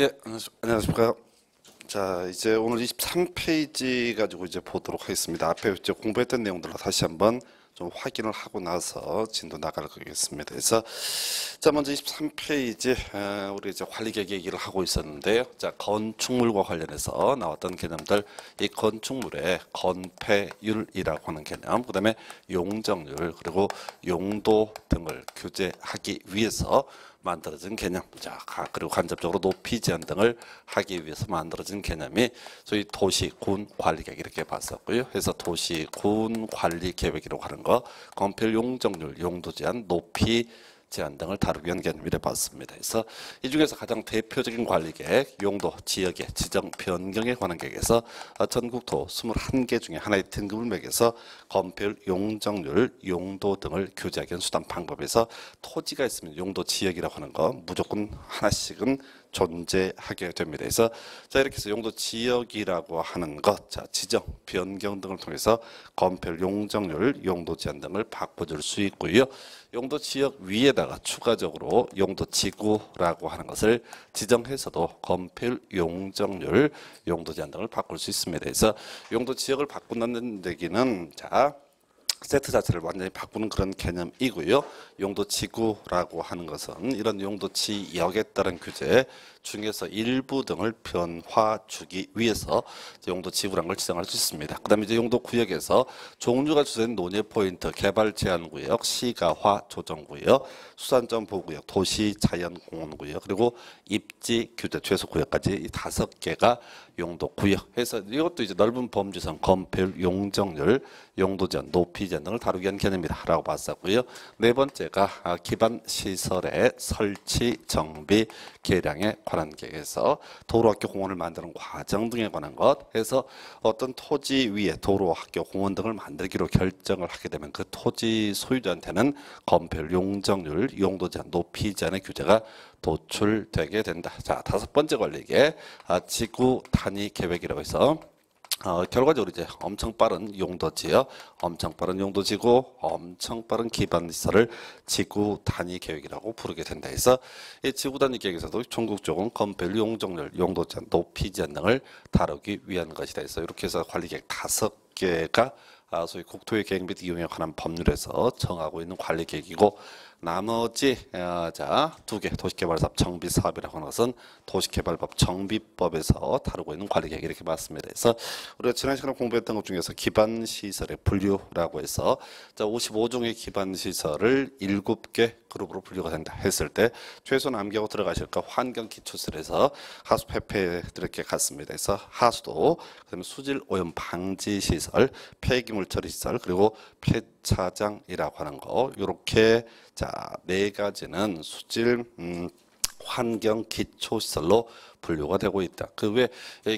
예, 안녕하십니까. 자, 이제 오늘 23페이지 가지고 이제 보도록 하겠습니다. 앞에 이제 공부했던 내용들을 다시 한번 좀 확인을 하고 나서 진도 나갈 거겠습니다. 그래서 자, 먼저 23페이지 어, 우리 이제 관리 계획 얘기를 하고 있었는데요. 자, 건축물과 관련해서 나왔던 개념들 이 건축물의 건폐율이라고 하는 개념, 그다음에 용적률 그리고 용도 등을 규제하기 위해서 만들어진 개념, 자 가- 그리고 간접적으로 높이 제한 등을 하기 위해서 만들어진 개념이 소위 도시군 관리계획 이렇게 봤었고요. 그래서 도시군 관리 계획이라고 하는 거, 건폐율 용적률, 용도 제한, 높이 제한 등을 다루기 위한 개념이라 봤습니다. 그래서 이 중에서 가장 대표적인 관리계획, 용도, 지역의 지정 변경에 관한 계획에서 어, 전국토 21개 중에 하나의 등급을 매겨서 건폐율, 용적률, 용도 등을 규제하기 위한 수단 방법에서 토지가 있으면 용도 지역이라고 하는 거 무조건 하나씩은 존재하게 됩니다. 그래서 자 이렇게 해서 용도 지역이라고 하는 것, 자 지정, 변경 등을 통해서 건폐율, 용적률, 용도 제한 등을 바꿔줄 수 있고요. 용도 지역 위에다가 추가적으로 용도 지구라고 하는 것을 지정해서도 건폐율, 용적률, 용도 제한 등을 바꿀 수 있습니다. 그래서 용도 지역을 바꾼다는 얘기는 자 세트 자체를 완전히 바꾸는 그런 개념이고요. 용도 지구라고 하는 것은 이런 용도 지역에 따른 규제 중에서 일부 등을 변화 주기 위해서 이제 용도 지구라는 걸 지정할 수 있습니다. 그 다음에 이제 용도 구역에서 종류가 주된 논의 포인트, 개발 제한 구역, 시가화 조정 구역, 수산점 보호구역, 도시 자연 공원 구역, 그리고 입지 규제 최소 구역까지 이 다섯 개가 용도 구역. 해서 이것도 이제 넓은 범주상 건폐율, 용적률, 용도 제한, 높이 제한 등을 다루기 위한 개념이다라고 봤었고요. 네 번째 가 아, 기반 시설의 설치, 정비, 개량에 관한 계획에서 도로, 학교, 공원을 만드는 과정 등에 관한 것 해서 어떤 토지 위에 도로, 학교, 공원 등을 만들기로 결정을 하게 되면 그 토지 소유자한테는 건폐율, 용적률, 용도 제한, 높이 제한의 규제가 도출되게 된다. 자, 다섯 번째 관리계 아, 지구 단위 계획이라고 해서 어, 결과적으로 이제 엄청 빠른 용도지요, 엄청 빠른 용도지구, 엄청 빠른 기반 시설을 지구 단위 계획이라고 부르게 된다. 해서 이 지구 단위 계획에서도 전국적인 건폐율, 용적률, 용도 제한, 높이 제한 등을 다루기 위한 것이다. 해서 이렇게 해서 관리 계획 다섯 개가 아, 소위 국토의 계획 및 이용에 관한 법률에서 정하고 있는 관리 계획이고 나머지 어, 자두 개 도시개발사업 정비사업이라고 하는 것은 도시개발법 정비법에서 다루고 있는 관리 계획 이렇게 봤습니다. 그래서 우리가 지난 시간에 공부했던 것 중에서 기반 시설의 분류라고 해서 자 55종의 기반 시설을 7개 그룹으로 분류가 된다 했을 때 최소 남기하고 들어가실 거 환경 기초설에서 하수 폐폐 이렇게 갔습니다. 그래서 하수도 그다음에 수질 오염 방지 시설, 폐기물 처리 시설 그리고 폐 차장이라고 하는 거 이렇게 자네 가지는 수질 음, 환경 기초 시설로 분류가 되고 있다. 그 외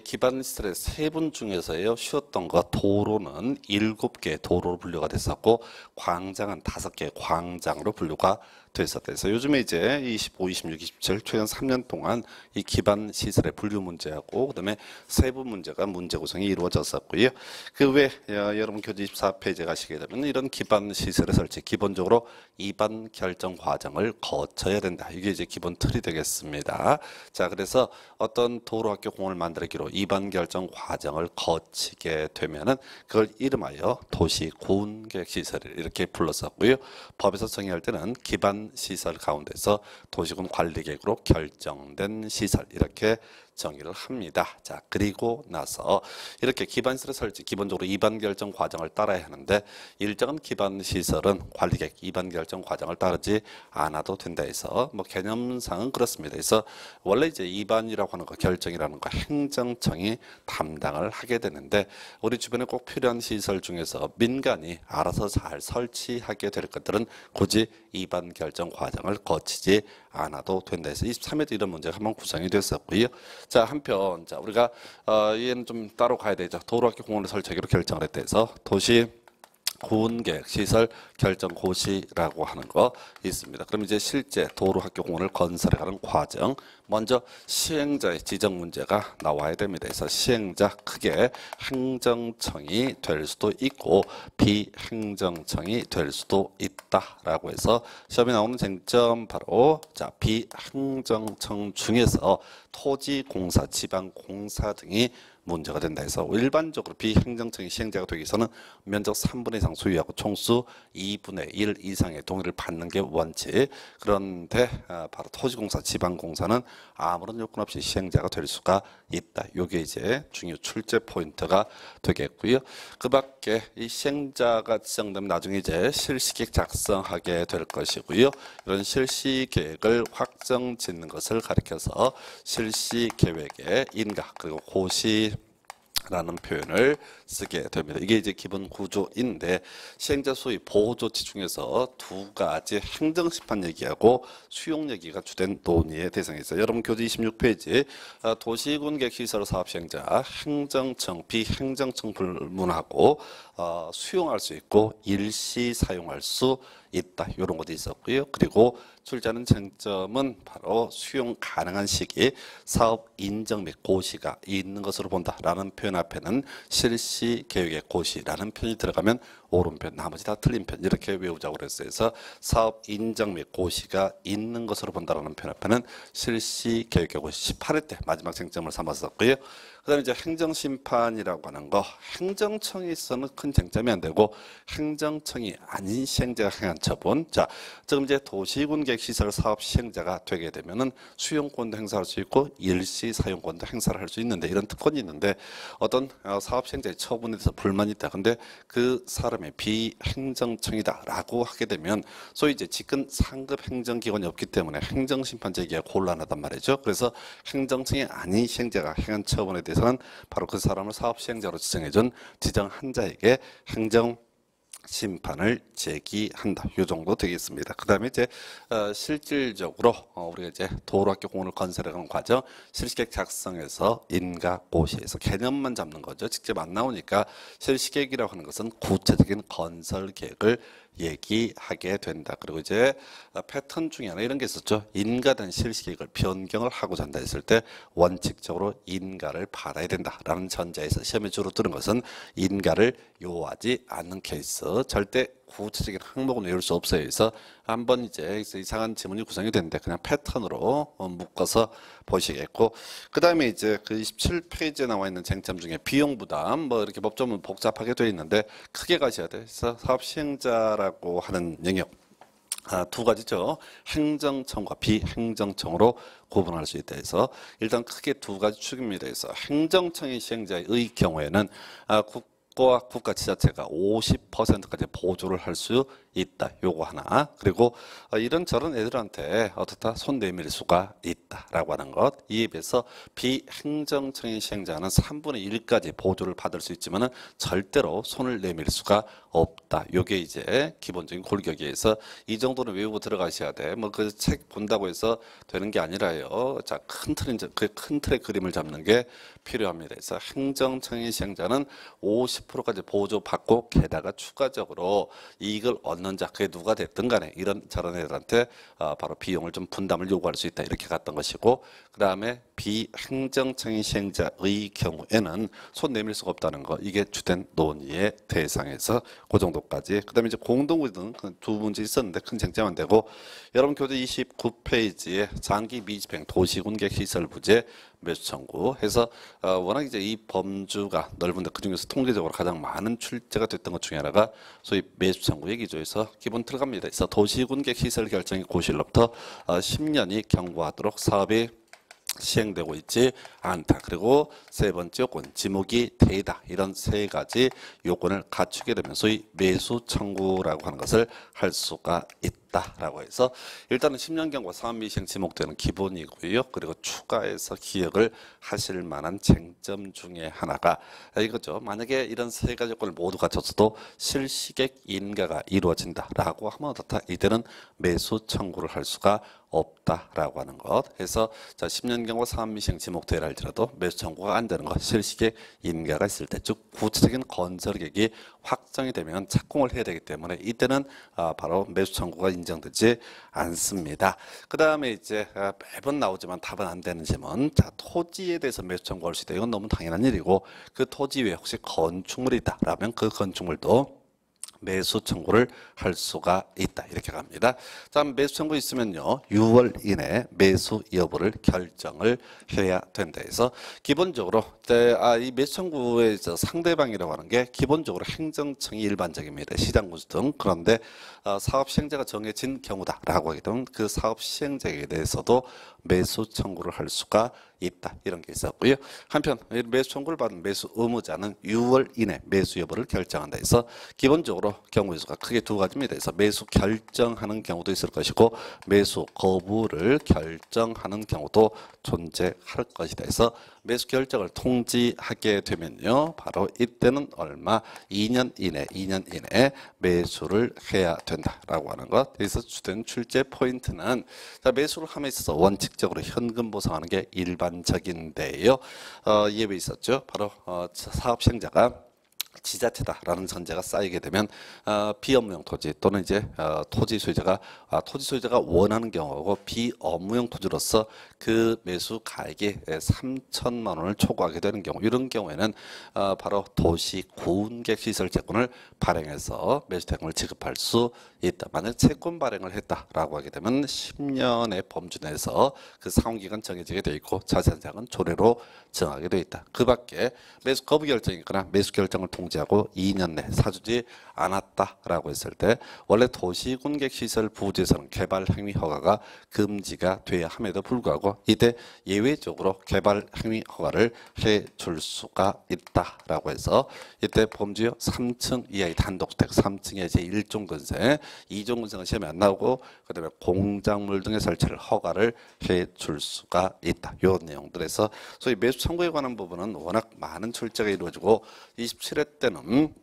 기반 시설의 세 분 중에서요 쉬었던 거 도로는 일곱 개 도로로 분류가 됐었고 광장은 다섯 개 광장으로 분류가 됐었다. 그래서 요즘에 이제 25, 26, 27 최근 3년 동안 이 기반 시설의 분류 문제하고 그다음에 세부 문제가 문제 구성이 이루어졌었고요. 그 외 여러분 교재 24페이지 가시게 되면 이런 기반 시설의 설치 기본적으로 입안 결정 과정을 거쳐야 된다. 이게 이제 기본 틀이 되겠습니다. 자, 그래서 어떤 도로 학교 공원을 만들기로 입안 결정 과정을 거치게 되면은 그걸 이름하여 도시 공계획 시설 이렇게 불렀었고요. 법에서 정의할 때는 기반 시설 가운데서 도시군 관리 계획으로 결정된 시설. 이렇게 정의를 합니다. 자, 그리고 나서 이렇게 기반 시설 설치 기본적으로 입안 결정 과정을 따라야 하는데 일정한 기반 시설은 관리 계획 입안 결정 과정을 따르지 않아도 된다 해서 뭐 개념상은 그렇습니다. 그래서 원래 이제 입안이라고 하는 거 결정이라는 거 행정청이 담당을 하게 되는데 우리 주변에 꼭 필요한 시설 중에서 민간이 알아서 잘 설치하게 될 것들은 굳이 입안 결정 과정을 거치지 않아도 된다 해서 23회도 이런 문제가 한번 구성이 됐었고요. 자 한편 자 우리가 어, 얘는 좀 따로 가야 되죠. 도로학교 공원을 설치하기로 결정을 했다 해서 도시 군계획 시설 결정 고시라고 하는 거 있습니다. 그럼 이제 실제 도로 학교 공원을 건설해 가는 과정 먼저 시행자의 지정 문제가 나와야 됩니다. 그래서 시행자 크게 행정청이 될 수도 있고 비행정청이 될 수도 있다라고 해서 시험에 나오는 쟁점 바로 자 비행정청 중에서 토지공사, 지방공사 등이 문제가 된다 해서 일반적으로 비행정청이 시행자가 되기 위해서는 면적 3분의 이상 소유하고 총수 2분의 1 이상의 동의를 받는 게 원칙. 그런데 아, 바로 토지공사, 지방공사는 아무런 요건 없이 시행자가 될 수가 있다. 이게 이제 중요 출제 포인트가 되겠고요. 그 밖에 이 시행자가 지정되면 나중에 이제 실시계획 작성하게 될 것이고요. 이런 실시계획을 확정 짓는 것을 가리켜서 실시계획의 인가 그리고 고시 라는 표현을 쓰게 됩니다. 이게 이제 기본 구조인데 시행자 소위 보호 조치 중에서 두 가지 행정 심판 얘기하고 수용 얘기가 주된 논의의 대상이 있어요. 여러분 교재 26페이지 아, 도시군 객 시설 사업 시행자 행정청 비행정청 불문하고 어, 수용할 수 있고 일시 사용할 수 있다. 이런 것도 있었고요. 그리고 출제하는 쟁점은 바로 수용 가능한 시기 사업 인정 및 고시가 있는 것으로 본다라는 표현 앞에는 실시 계획의 고시라는 표현이 들어가면 옳은 편, 나머지 다 틀린 편 이렇게 외우자고 그랬어요. 그래서 사업 인정 및 고시가 있는 것으로 본다라는 표현 앞에는 실시 계획의 고시 18회 때 마지막 쟁점을 삼았었고요. 그다음에 이제 행정심판이라고 하는 거 행정청에 있어서는 큰 쟁점이 안 되고 행정청이 아닌 시행자가 행한 처분. 자 지금 이제 도시군 객시설 사업 시행자가 되게 되면은 수용권도 행사할 수 있고 일시 사용권도 행사를 할 수 있는데 이런 특권이 있는데 어떤 어, 사업 시행자의 처분에 대해서 불만이 있다. 근데 그 사람의 비행정청이다라고 하게 되면 소위 이제 직근 상급 행정기관이 없기 때문에 행정심판 제기가 곤란하단 말이죠. 그래서 행정청이 아닌 시행자가 행한 처분에 대해서 대해서는 바로 그 사람을 사업 시행자로 지정해준 지정한 자에게 행정 심판을 제기한다. 이 정도 되겠습니다. 그 다음에 이제 어, 실질적으로 어, 우리가 이제 도로학교 공원을 건설하는 과정 실시계획 작성에서 인가 고시에서 개념만 잡는 거죠. 직접 안 나오니까 실시계획이라고 하는 것은 구체적인 건설 계획을 얘기하게 된다. 그리고 이제 패턴 중에 하나 이런 게 있었죠. 인가된 실시계획을 변경을 하고자 한다 했을 때 원칙적으로 인가를 받아야 된다라는 전제에서 시험에 주로 뜨는 것은 인가를 요하지 않는 케이스. 절대 구체적인 항목은 외울 수 없어요. 그래서 한번 이제 이상한 지문이 구성이 되는데 그냥 패턴으로 어, 묶어서 보시겠고 그 다음에 이제 그 27페이지에 나와 있는 쟁점 중에 비용 부담 뭐 이렇게 법조문 복잡하게 되어 있는데 크게 가셔야 돼요. 그래서 사업 시행자라고 하는 영역 아, 두 가지죠. 행정청과 비행정청으로 구분할 수 있다 해서 일단 크게 두 가지 축입니다. 그래서 행정청의 시행자의 경우에는 아, 국 국가 지자체가 50%까지 보조를 할 수 있다. 요거 하나. 그리고 어, 이런 저런 애들한테 어떻다 손 내밀 수가 있다라고 하는 것. 이에 비해서 비행정청의 시행자는 3분의 1까지 보조를 받을 수 있지만은 절대로 손을 내밀 수가 없다. 요게 이제 기본적인 골격이에서 이 정도는 외우고 들어가셔야 돼. 뭐 그 책 본다고 해서 되는 게 아니라요. 자, 큰 틀인 그큰 틀의 그림을 잡는 게 필요합니다. 그래서 행정청의 시행자는 50%까지 보조 받고 게다가 추가적으로 이익을 얻는 자 그게 누가 됐든 간에 이런 저런 애들한테 어, 바로 비용을 좀 분담을 요구할 수 있다 이렇게 갔던 것이고 그 다음에 비행정청의 시행자의 경우에는 손 내밀 수가 없다는 거 이게 주된 논의의 대상에서 그 정도까지. 그 다음에 이제 공동구조는 그두 문제 있었는데 큰 쟁점 안 되고 여러분 교재 29페이지에 장기 미집행 도시군객 시설 부재 매수 청구 해서 어, 워낙 이제 이 범주가 넓은데 그 중에서 통계적으로 가장 많은 출제가 됐던 것 중에 하나가 소위 매수 청구 얘기죠. 그래서 기본 들어갑니다. 그래서 도시군객 시설 결정이 고시로부터 어, 10년이 경과하도록 사업이 시행되고 있지 않다. 그리고 세 번째 요건, 지목이 되다. 이런 세 가지 요건을 갖추게 되면 소위 매수 청구라고 하는 것을 할 수가 있다. 없다라고 해서 일단은 10년 경과 사업미 시행 지목되는 기본이고요. 그리고 추가해서 기억을 하실 만한 쟁점 중에 하나가 이거죠. 만약에 이런 세 가지 요건을 모두 갖췄어도 실시객 인가가 이루어진다라고 하면 어떻다? 이때는 매수 청구를 할 수가 없다라고 하는 것. 해서 자 10년 경과 사업미시행 지목되라 할지라도 매수 청구가 안 되는 것. 실시객 인가가 있을 때 즉 구체적인 건설 계획이 확정이 되면 착공을 해야 되기 때문에 이때는 아, 바로 매수 청구가 인정되지 않습니다. 그 다음에 이제 아, 매번 나오지만 답은 안 되는 질문. 자 토지에 대해서 매수 청구할 수 있다. 이건 너무 당연한 일이고 그 토지 위에 혹시 건축물이 있다라면 그 건축물도 매수 청구를 할 수가 있다 이렇게 갑니다. 자 매수 청구 있으면요 6월 이내 매수 여부를 결정을 해야 된다 해서 기본적으로 아, 이 매수 청구의 상대방이라고 하는 게 기본적으로 행정청이 일반적입니다. 시장군수 등 그런데 어, 사업 시행자가 정해진 경우다라고 하게 되면 그 사업 시행자에 대해서도 매수 청구를 할 수가 있다 이런 게 있었고요. 한편 매수 청구를 받은 매수 의무자는 6월 이내 매수 여부를 결정한다 해서 기본적으로 경우의 수가 크게 두 가지입니다. 그래서 매수 결정하는 경우도 있을 것이고 매수 거부를 결정하는 경우도 존재할 것이다 해서 매수 결정을 통지하게 되면요. 바로 이때는 얼마 2년 이내 2년 이내 매수를 해야 된다라고 하는 것. 그래서 주된 출제 포인트는 자, 매수를 함에 있어서 원칙적으로 현금 보상하는 게 일반적인데요. 어, 예외 있었죠. 바로 어, 사업 시행자가 지자체다라는 전제가 쌓이게 되면 어, 비업무용 토지 또는 이제 어, 토지 소유자가 아, 토지 소유자가 원하는 경우고 비업무용 토지로서 그 매수 가액이 3천만 원을 초과하게 되는 경우 이런 경우에는 어, 바로 도시 공객 시설 채권을 발행해서 매수 대금을 지급할 수 있다. 만약 채권 발행을 했다라고 하게 되면 10년의 범주 내에서 그 상환기간 정해지게 되어 있고 자세한 사항은 조례로 정하게 되어 있다. 그 밖에 매수 거부 결정이 있거나 매수 결정을 통지하고 2년 내 사주지 않았다라고 했을 때 원래 도시 군객 시설 부지에서는 개발 행위 허가가 금지가 돼야 함에도 불구하고 이때 예외적으로 개발 행위 허가를 해 줄 수가 있다라고 해서 이때 범주요 3층 이하의 단독주택 3층에 이제 1종 근세 2종 근세는 시험에 안 나오고 그다음에 공작물 등의 설치를 허가를 해 줄 수가 있다. 요 내용들에서 소위 매수 청구에 관한 부분은 워낙 많은 출제가 이루어지고 27회 때는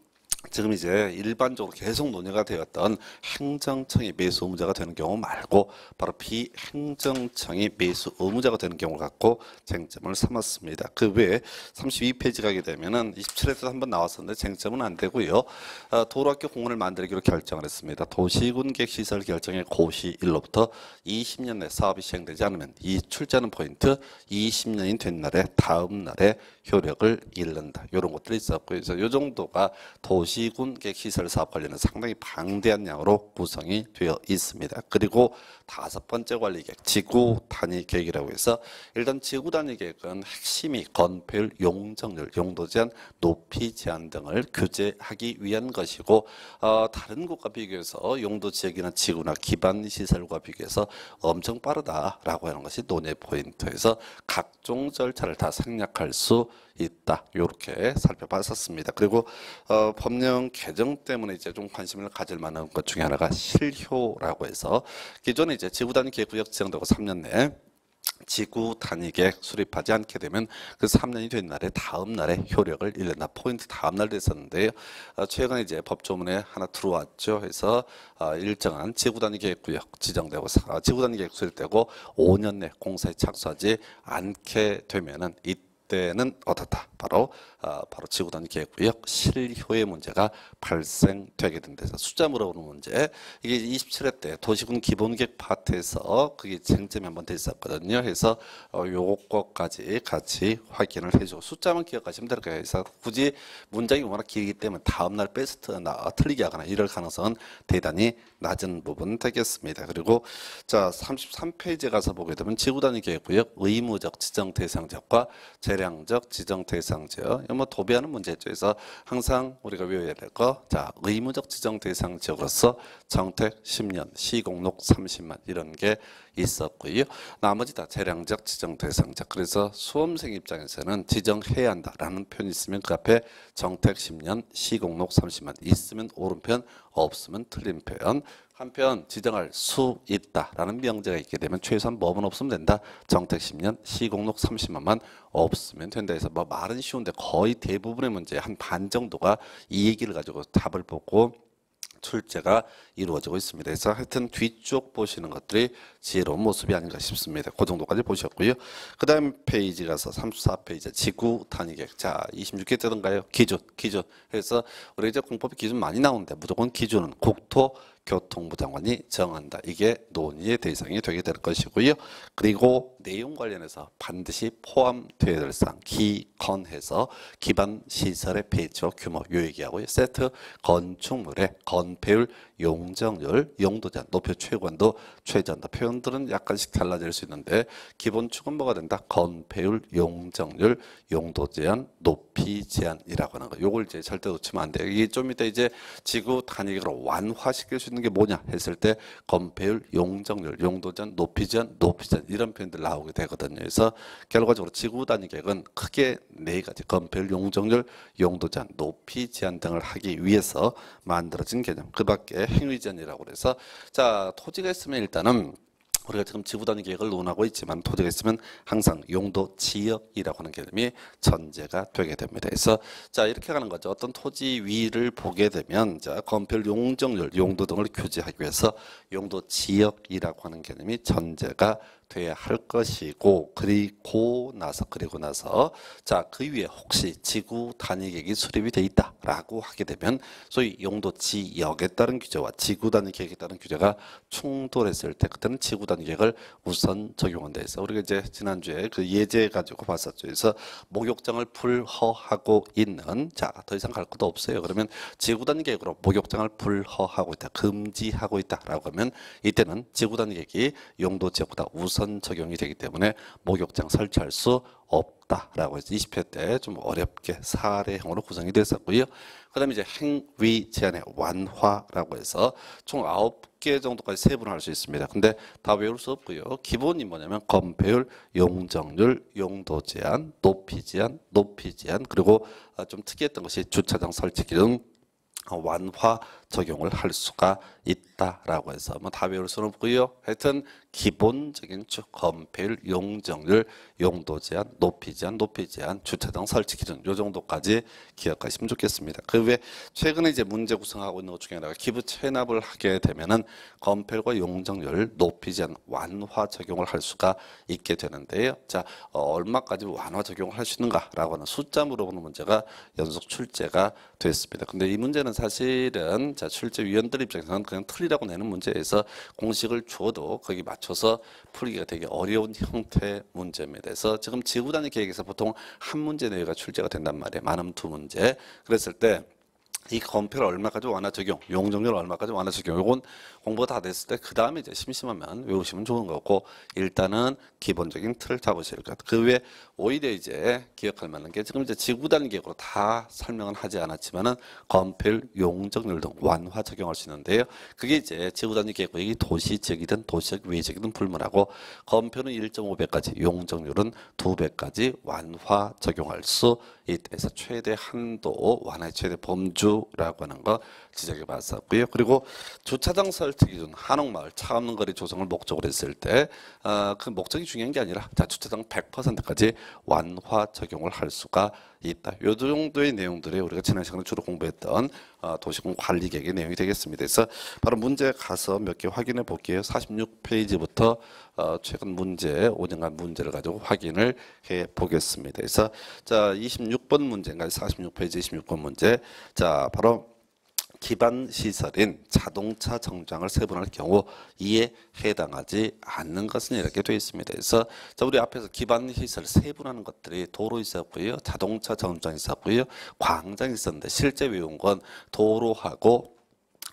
지금 이제 일반적으로 계속 논의가 되었던 행정청이 매수 의무자가 되는 경우 말고 바로 비행정청이 매수 의무자가 되는 경우를 갖고 쟁점을 삼았습니다. 그 외에 32페이지 가게 되면은 27에서 한번 나왔었는데 쟁점은 안 되고요. 어, 도로학교 공원을 만들기로 결정을 했습니다. 도시군객 시설 결정의 고시일로부터 20년 내 사업이 시행되지 않으면 이 출제하는 포인트 20년이 된 날에 다음 날에 효력을 잃는다. 이런 것들이 있었고요. 그래서 이 정도가 도시 군객 시설 사업 관련은 상당히 방대한 양으로 구성이 되어 있습니다. 그리고 다섯 번째 관리 계획, 지구 단위 계획이라고 해서 일단 지구 단위 계획은 핵심이 건폐율, 용적률, 용도 제한, 높이 제한 등을 규제하기 위한 것이고 어, 다른 곳과 비교해서 용도 지역이나 지구나 기반 시설과 비교해서 엄청 빠르다라고 하는 것이 논의 포인트에서 각종 절차를 다 생략할 수 있다. 이렇게 살펴봤었습니다. 그리고 어, 법령 개정 때문에 이제 좀 관심을 가질 만한 것 중에 하나가 실효라고 해서 기존에 이제 지구 단위 계획구역 지정되고 3년 내에 지구 단위 계획 수립하지 않게 되면 그 3년이 된 날에 다음 날에 효력을 잃는다. 포인트 다음 날 됐었는데요. 어, 최근에 이제 법조문에 하나 들어왔죠. 해서 어, 일정한 지구 단위 계획구역 지정되고 어, 지구 단위 계획 수립되고 5년 내 공사에 착수하지 않게 되면은 이 때는 어떻다. 바로 어, 바로 지구단 계획구역 실효의 문제가 발생되게 된다. 숫자 물어보는 문제. 이게 27회 때 도시군 기본계획 파트에서 그게 쟁점이 한번 됐었거든요. 해서 어, 요것까지 같이 확인을 해주고 숫자만 기억하시면 될 거예요. 그래서 굳이 문장이 워낙 길기 때문에 다음날 베스트 나 틀리게 하거나 이럴 가능성은 대단히 낮은 부분 되겠습니다. 그리고 자 33페이지에 가서 보게 되면 지구단위 계획구역 의무적 지정 대상 지역과 재량적 지정 대상 지역 뭐 도배하는 문제죠. 그래서 항상 우리가 외워야 될 거, 자 의무적 지정 대상 지역으로서 정택 10년, 시공록 30만 이런 게 있었고요. 나머지 다 재량적 지정 대상자. 그래서 수험생 입장에서는 지정해야 한다라는 표현이 있으면 그 앞에 정택 10년, 시공록 30만 있으면 옳은 표현, 없으면 틀린 표현 한편 지정할 수 있다라는 명제가 있게 되면 최소한 법은 없으면 된다. 정택 10년, 시공록 30만만 없으면 된다 해서 뭐 말은 쉬운데 거의 대부분의 문제 한 반 정도가 이 얘기를 가지고 답을 보고 출제가 이루어지고 있습니다. 그래서 하여튼 뒤쪽 보시는 것들이 지혜로운 모습이 아닌가 싶습니다. 그 정도까지 보셨고요. 그 다음 페이지 가서 34페이지 지구 단위 계획. 자, 26개 뜨던가요? 기준, 기준. 그래서 우리 이제 공법이 기준 많이 나오는데 무조건 기준은 국토 교통부 장관이 정한다. 이게 논의의 대상이 되게 될 것이고요. 그리고 내용 관련해서 반드시 포함되어야 될 사항 기건해서 기반 시설의 폐지와 규모 요 얘기하고요. 세트 건축물의 건폐율 용적률 용도 제한 높여 최고한도 최저한도 표현들은 약간씩 달라질 수 있는데 기본 축은 뭐가 된다? 건폐율 용적률 용도 제한 높 이 제한이라고 하는 거. 요걸 이제 절대 놓치면 안 돼요. 이게 좀 이따 이제 지구 단위로 완화시킬 수 있는 게 뭐냐 했을 때 건폐율 용적률 용도 제한 높이 제한 높이 제한 이런 표현들 나오게 되거든요. 그래서 결과적으로 지구 단위 계획은 크게 네 가지 건폐율 용적률 용도 제한 높이 제한 등을 하기 위해서 만들어진 개념. 그 밖에 행위전이라고 그래서 자 토지가 있으면 일단은 우리가 지금 지구 단위 계획을 논하고 있지만 토지가 있으면 항상 용도 지역이라고 하는 개념이 전제가 되게 됩니다. 그래서 자 이렇게 가는 거죠. 어떤 토지 위를 보게 되면 자 건폐율 용적률 용도 등을 규제하기 위해서 용도 지역이라고 하는 개념이 전제가 돼야 할 것이고 그리고 나서 그리고 나서 자 그 위에 혹시 지구 단위 계획이 수립이 돼 있다라고 하게 되면 소위 용도 지역에 따른 규제와 지구 단위 계획에 따른 규제가 충돌했을 때 그때는 지구 단위 계획을 우선 적용한다 해서 우리가 이제 지난주에 그 예제 가지고 봤었죠. 그래서 목욕장을 불허하고 있는 자 더 이상 갈 것도 없어요. 그러면 지구 단위 계획으로 목욕장을 불허하고 있다 금지하고 있다라고 하면 이때는 지구 단위 계획이 용도 지역보다 우선 적용이 되기 때문에 목욕장 설치할 수 없다라고 해서 20회 때 좀 어렵게 사례형으로 구성이 됐었고요. 그 다음에 이제 행위 제한의 완화라고 해서 총 9개 정도까지 세분할 수 있습니다. 근데 다 외울 수 없고요. 기본이 뭐냐면 건폐율, 용적률, 용도 제한, 높이 제한, 높이 제한 그리고 아, 좀 특이했던 것이 주차장 설치 기준 완화 적용을 할 수가 있다라고 해서 뭐 다 외울 수는 없고요. 하여튼 기본적인 축 건폐율, 용적률, 용도 제한, 높이 제한, 높이 제한, 주차장 설치 기준 요 정도까지 기억하시면 좋겠습니다. 그 외에 최근에 이제 문제 구성하고 있는 것 중에 하나가 기부 체납을 하게 되면은 건폐율과 용적률, 높이 제한, 완화 적용을 할 수가 있게 되는데요. 자 어, 얼마까지 완화 적용을 할 수 있는가라고 하는 숫자 물어보는 문제가 연속 출제가 됐습니다. 근데 이 문제는 사실은 자 출제위원들 입장에서는 그냥 틀리라고 내는 문제에서 공식을 주어도 거기 맞춰서 풀기가 되게 어려운 형태의 문제입니다. 그래서 지금 지구 단위 계획에서 보통 한 문제 내외가 출제가 된단 말이에요. 많으면 두 문제. 그랬을 때 이 건폐를 얼마까지 완화 적용, 용적률 얼마까지 완화 적용. 요건 공부가 다 됐을 때 그 다음에 이제 심심하면 외우시면 좋은 거고 일단은 기본적인 틀을 잡으실 것. 그 외에 오히려 이제 기억할 만한 게 지금 이제 지구 단위 계획으로 다 설명은 하지 않았지만은 건폐율, 용적률 등 완화 적용할 수 있는데요. 그게 이제 지구 단위 계획이 도시 지역이든 도시적 외지역이든 불문하고 건폐율은 1.5배까지, 용적률은 2배까지 완화 적용할 수. 그래서 최대 한도 완화의 최대 범주라고 하는 거 지적해 봤었고요. 그리고 주차장 설치 기준 한옥마을 차 없는 거리 조성을 목적으로 했을 때 그 목적이 중요한 게 아니라 자 주차장 100%까지 완화 적용을 할 수가 있다. 요 정도의 내용들이 우리가 지난 시간에 주로 공부했던 어, 도시공 관리 계획의 내용이 되겠습니다. 그래서 바로 문제 가서 몇 개 확인해 볼게요. 46페이지부터 어, 최근 문제, 5년간 문제를 가지고 확인을 해 보겠습니다. 그래서 자 26번 문제인가요? 46페이지 26번 문제. 자 바로 기반 시설인 자동차 정장을 세분할 경우 이에 해당하지 않는 것은 이렇게 되어 있습니다. 그래서 자 우리 앞에서 기반 시설 세분하는 것들이 도로 있었고요, 자동차 정장 있었고요, 광장 있었는데 실제 외운 건 도로하고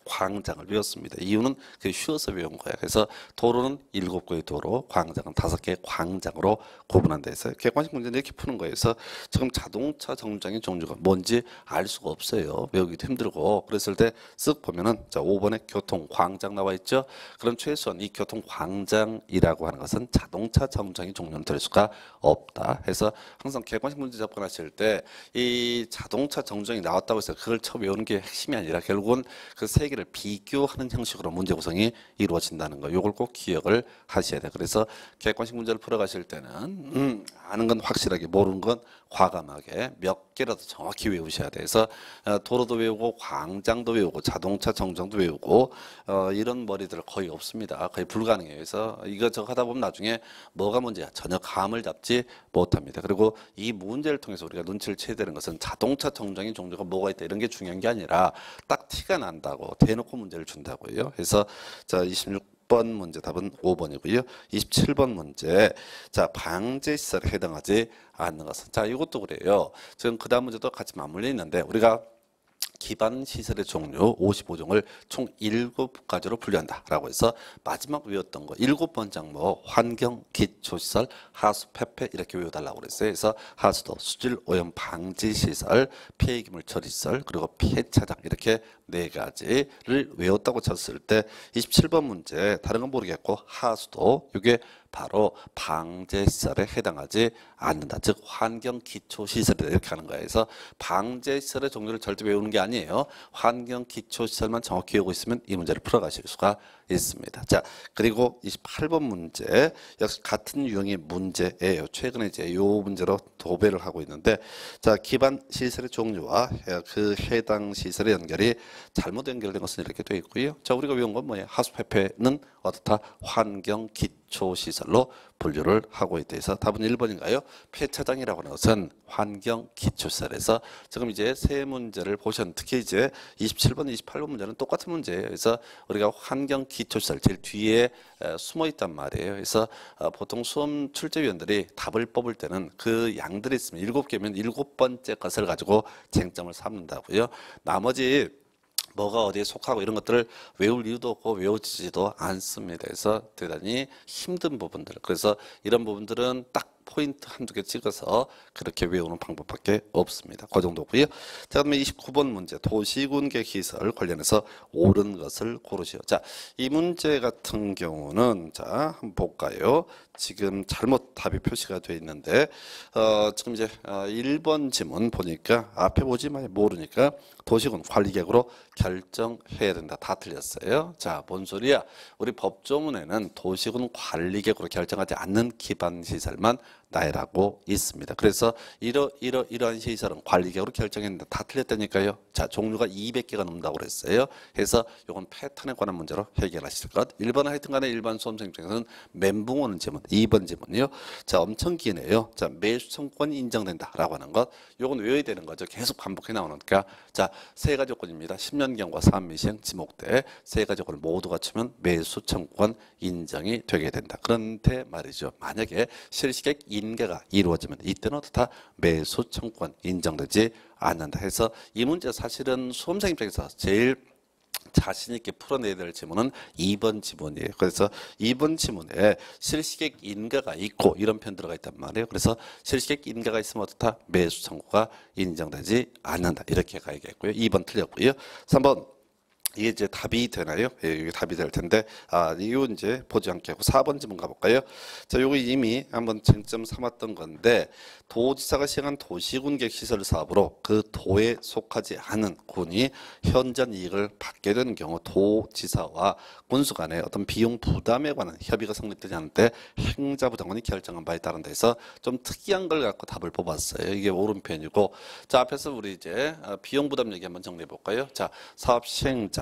광장을 외웠습니다. 이유는 그 쉬워서 외운 거예요. 그래서 도로는 일곱 개의 도로, 광장은 다섯 개의 광장으로 구분한다 해서 객관식 문제는 이렇게 푸는 거예요. 그래서 지금 자동차 정장의 종류가 뭔지 알 수가 없어요. 외우기도 힘들고 그랬을 때 쓱 보면은 자 5번에 교통 광장 나와 있죠. 그럼 최소한 이 교통 광장이라고 하는 것은 자동차 정장의 종류는 될 수가 없다. 해서 항상 객관식 문제 접근하실 때 이 자동차 정장이 나왔다고 해서 그걸 처음 외우는 게 핵심이 아니라 결국은 그세 개를 개를 비교하는 형식으로 문제 구성이 이루어진다는 거. 요걸 꼭 기억을 하셔야 돼. 그래서 객관식 문제를 풀어가실 때는 음, 아는 건 확실하게 모르는 건 과감하게 몇 개라도 정확히 외우셔야 돼서 어, 도로도 외우고 광장도 외우고 자동차 정정도 외우고 어, 이런 머리들 거의 없습니다. 거의 불가능해요. 그래서 이거 저거 하다 보면 나중에 뭐가 문제야 전혀 감을 잡지 못합니다. 그리고 이 문제를 통해서 우리가 눈치를 채야 되는 것은 자동차 정정의 종류가 뭐가 있다 이런 게 중요한 게 아니라 딱 티가 난다고 대놓고 문제를 준다고요. 그래서 자 26. 번 문제 답은 5번이고요. 27번 문제. 자, 방제 시설에 해당하지 않는 것은. 자, 이것도 그래요. 지금 그다음 문제도 같이 맞물려 있는데 우리가 기반 시설의 종류 55종을 총 7가지로 분류한다라고 해서 마지막 외웠던 거 7번 장목 환경 기초시설 하수 폐폐 이렇게 외워달라고 그랬어요. 그래서 하수도 수질 오염 방지 시설 폐기물 처리 시설 그리고 폐차장 이렇게 네 가지를 외웠다고 쳤을 때 27번 문제 다른 건 모르겠고 하수도 이게 바로 방제 시설에 해당하지 않는다. 즉 환경 기초 시설이다 이렇게 하는 거예요. 그래서 방제 시설의 종류를 절대 외우는 게 아니 에요. 환경 기초 시설만 정확히 외우고 있으면 이 문제를 풀어가실 수가 있습니다. 자 그리고 28번 문제 역시 같은 유형의 문제예요. 최근에 이제 요 문제로 도배를 하고 있는데 자 기반 시설의 종류와 그 해당 시설의 연결이 잘못 연결된 것은 이렇게 되어 있고요. 자 우리가 외운 건 뭐예요? 하수폐폐는 어떻다? 환경 기초 시설로 분류를 하고 있다 해서 답은 1번인가요? 폐차장이라고 하는 것은 환경 기초 시설에서 지금 이제 세 문제를 보셨 특히 이제 27번, 28번 문제는 똑같은 문제예요. 그래서 우리가 환경 기 초시설 제일 뒤에 숨어 있단 말이에요. 그래서 어, 보통 수험 출제위원들이 답을 뽑을 때는 그 양들이 있으면 일곱 개면 일곱 번째 것을 가지고 쟁점을 삼는다고요. 나머지 뭐가 어디에 속하고 이런 것들을 외울 이유도 없고 외워지지도 않습니다. 그래서 대단히 힘든 부분들. 그래서 이런 부분들은 딱 포인트 한두 개 찍어서 그렇게 외우는 방법밖에 없습니다. 그 정도고요. 자, 그다음에 29번 문제 도시군계 기설 관련해서 옳은 것을 고르시오. 자, 이 문제 같은 경우는 자, 한번 볼까요? 지금 잘못 답이 표시가 되어 있는데 어, 지금 이제 어, 1번 지문 보니까 앞에 보지 마 모르니까 도시군 관리객으로 결정해야 된다. 다 틀렸어요. 자, 뭔 소리야? 우리 법조문에는 도시군 관리객으로 결정하지 않는 기반 시설만 나열하고 있습니다. 그래서 이러 이러 이러한 시설은 관리객으로 결정했는데 다 틀렸다니까요. 자, 종류가 200개가 넘는다고 그랬어요. 그래서 이건 패턴에 관한 문제로 해결하실 것. 1번 하여튼 간에 일반 수험생 입장에서는 멘붕 오는 지문. 2번 지문이요. 자, 엄청 기네요. 자, 매수청권이 인정된다라고 하는 것. 요건 외워야 되는 거죠. 계속 반복해 나오니까. 자, 세 가지 조건입니다. 10년경과 사업미시행 지목대 세 가지 조건을 모두 갖추면 매수청권 인정이 되게 된다. 그런데 말이죠. 만약에 실시객 인계가 이루어지면 이때는 다 매수 청권 인정되지 않는다 해서 이 문제 사실은 수험생 입장에서 제일 자신 있게 풀어내야 될 지문은 2번 지문이에요. 그래서 2번 지문에 실시객 인가가 있고 이런 편 들어가 있단 말이에요. 그래서 실시객 인가가 있으면 어떻다? 매수 청구가 인정되지 않는다. 이렇게 가야겠고요. 2번 틀렸고요. 3번 이게 이제 답이 되나요? 예, 이게 답이 될 텐데 아 이거 이제 보지 않게 하고 4번 지문 가볼까요? 자, 요거 이미 한번 쟁점 삼았던 건데 도지사가 시행한 도시군객 시설 사업으로 그 도에 속하지 않은 군이 현전 이익을 받게 되는 경우 도지사와 군수 간의 어떤 비용 부담에 관한 협의가 성립되지 않을 때 행자부 장관이 결정한 바에 따른 데서 좀 특이한 걸 갖고 답을 뽑았어요. 이게 오른편이고 자 앞에서 우리 이제 아, 비용 부담 얘기 한번 정리해 볼까요? 자 사업 시행자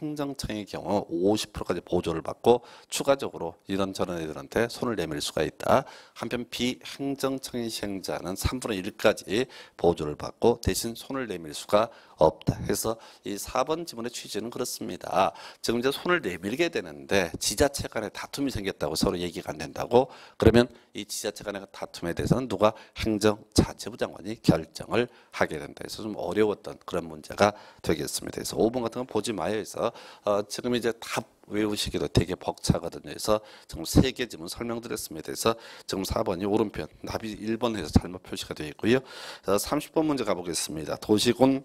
행정청의 경우 50%까지 보조를 받고 추가적으로 이런 저런 애들한테 손을 내밀 수가 있다. 한편 비행정청의 시행자는 3분의 1까지 보조를 받고 대신 손을 내밀 수가 없다. 해서 이 4번 지문의 취지는 그렇습니다. 지금 이제 손을 내밀게 되는데 지자체 간에 다툼이 생겼다고 서로 얘기가 안 된다고 그러면 이 지자체 간의 다툼에 대해서는 누가 행정자치부 장관이 결정을 하게 된다. 해서 좀 어려웠던 그런 문제가 되겠습니다. 그래서 5번 같은 건 보지 마요. 해서 어, 지금 이제 답 외우시기도 되게 벅차거든요. 그래서 지금 세 개 지문 설명드렸습니다. 그래서 지금 4번이 오른편, 답이 1번에서 잘못 표시가 되어 있고요. 30번 문제 가보겠습니다. 도시군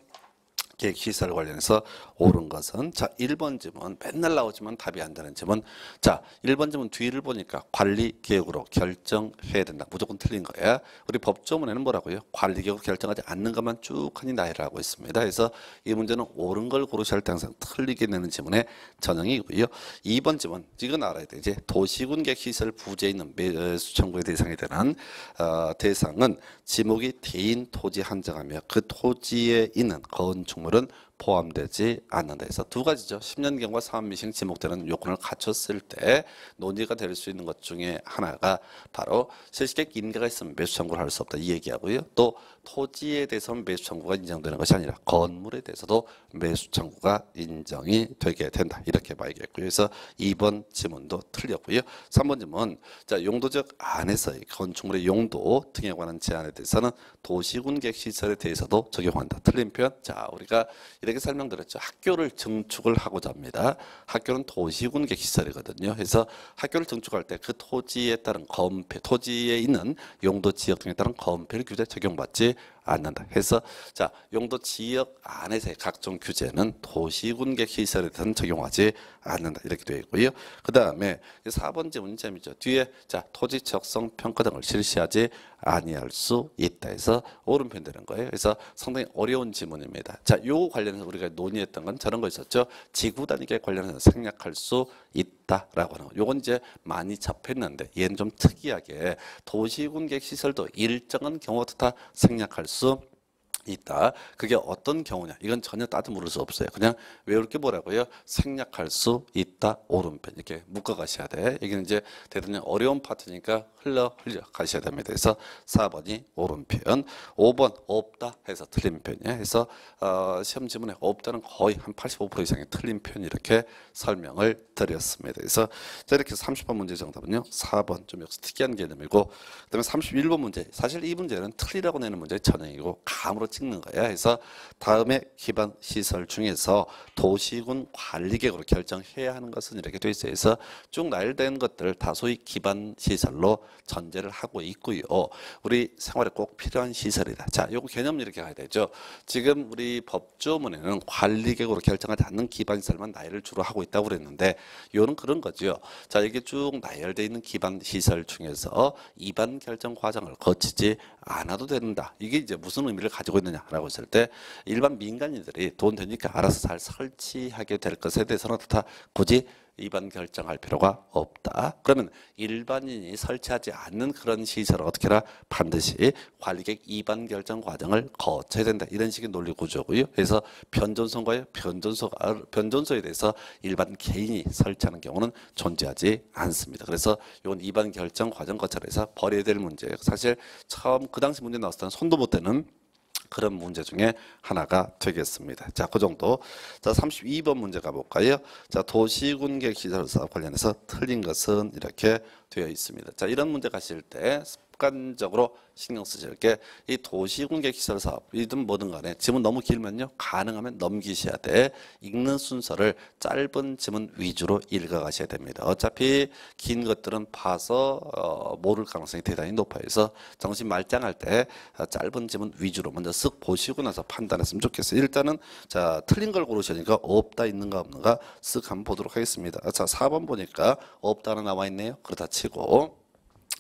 계획 시설 관련해서 옳은 것은 자 1번 질문 맨날 나오지만 답이 안 되는 질문. 자 1번 질문 뒤를 보니까 관리 계획으로 결정해야 된다. 무조건 틀린 거야 우리 법조문에는 뭐라고요? 관리 계획으로 결정하지 않는 것만 쭉 하니 나열을 하고 있습니다. 그래서 이 문제는 옳은 걸할때 항상 틀리게 내는 질문의 전형이고요. 2번 질문 이건 알아야 돼. 이제 도시군 계획 시설 부재에 있는 매수 청구의 대상이 되는 어, 대상은 지목이 대인 토지 한정하며 그 토지에 있는 건축 물은 포함되지 않는다 해서 두 가지죠. 10년경과 사업미싱 지목되는 요건을 갖췄을 때 논의가 될 수 있는 것 중에 하나가 바로 실시객 인가가 있으면 매수 청구를 할 수 없다 이 얘기하고요. 또 토지에 대해서는 매수 청구가 인정되는 것이 아니라 건물에 대해서도 매수 청구가 인정이 되게 된다 이렇게 봐야겠고요. 그래서 2번 지문도 틀렸고요. 3번 지문 자 용도적 안에서의 건축물의 용도 등에 관한 제한에 대해서는 도시군 객 시설에 대해서도 적용한다. 틀린 표현. 자 우리가 이렇게 설명드렸죠. 학교를 증축을 하고자 합니다. 학교는 도시군객 시설이거든요. 그래서 학교를 증축할 때 그 토지에 따른 검폐, 토지에 있는 용도 지역 등에 따른 검폐를 규제 적용받지 않는다. 해서 자 용도 지역 안에서의 각종 규제는 도시군객 시설에 대해서는 적용하지 않는다. 이렇게 되어 있고요. 그 다음에 4번째 문제점이죠. 뒤에 자 토지 적성 평가 등을 실시하지 아니할 수 있다 해서 오른편 되는 거예요. 그래서 상당히 어려운 지문입니다. 자, 요 관련해서 우리가 논의했던 건 저런 거 있었죠. 지구 단위계 관련해서 생략할 수 있다라고 하는 거. 요건 이제 많이 접했는데 얘는 좀 특이하게 도시군객 시설도 일정한 경우도 다 생략할 수 su 있다. 그게 어떤 경우냐? 이건 전혀 따져 물을 수 없어요. 그냥 외울 게 뭐라고요? 생략할 수 있다. 오른편 이렇게 묶어 가셔야 돼. 이게 이제 대단히 어려운 파트니까 흘러 흘려 가셔야 됩니다. 그래서 4번이 오른편, 5번 없다 해서 틀린 편이에요. 그래서 어, 시험 지문에 없다는 거의 한 85% 이상의 틀린 편 이렇게 설명을 드렸습니다. 그래서 자 이렇게 30번 문제 정답은요. 4번 좀 역시 특이한 개념이고 그다음에 31번 문제 사실 이 문제는 틀리라고 내는 문제의 전형이고 감으로 찍는 거야. 그래서 다음에 기반 시설 중에서 도시군 관리계획으로 결정해야 하는 것은 이렇게 돼 있어요. 그래서 쭉 나열된 것들 다소의 기반 시설로 전제를 하고 있고요. 우리 생활에 꼭 필요한 시설이다. 자, 요거 개념 이렇게 가야 되죠. 지금 우리 법조문에는 관리계획으로 결정하지 않는 기반 시설만 나열을 주로 하고 있다고 그랬는데 요는 그런 거죠. 자, 이게 쭉 나열돼 있는 기반 시설 중에서 이반 결정 과정을 거치지 않아도 된다. 이게 이제 무슨 의미를 가지고 있느냐라고 했을 때 일반 민간인들이 돈 되니까 알아서 잘 설치하게 될 것에 대해서는 다 굳이 이반 결정할 필요가 없다. 그러면 일반인이 설치하지 않는 그런 시설을 어떻게 해라? 반드시 관리객 이반 결정 과정을 거쳐야 된다. 이런 식의 논리 구조고요. 그래서? 변전소가 변전소에 대해서 일반 개인이 설치하는 경우는 존재하지 않습니다. 그래서 이건 이반 결정 과정 거쳐서 버려야 될 문제예요. 사실 처음 그 당시 문제 나왔을 때는 손도 못 대는 그런 문제 중에 하나가 되겠습니다. 자, 그 정도. 자, 32번 문제 가볼까요? 자, 도시군객 시설 사업 관련해서 틀린 것은 이렇게 되어 있습니다. 자, 이런 문제 가실 때 습관적으로 신경 쓰실 게이 도시군객 시설 사업이든 뭐든 간에 지문 너무 길면요 가능하면 넘기셔야 돼. 읽는 순서를 짧은 지문 위주로 읽어가셔야 됩니다. 어차피 긴 것들은 봐서 어, 모를 가능성이 대단히 높아요 그래서 정신 말짱할 때 어, 짧은 지문 위주로 먼저 쓱 보시고 나서 판단했으면 좋겠어요. 일단은 자 틀린 걸 고르시니까 없다 있는가 없는가 쓱 한번 보도록 하겠습니다. 자 4번 보니까 없다는 나와 있네요. 그렇다 치고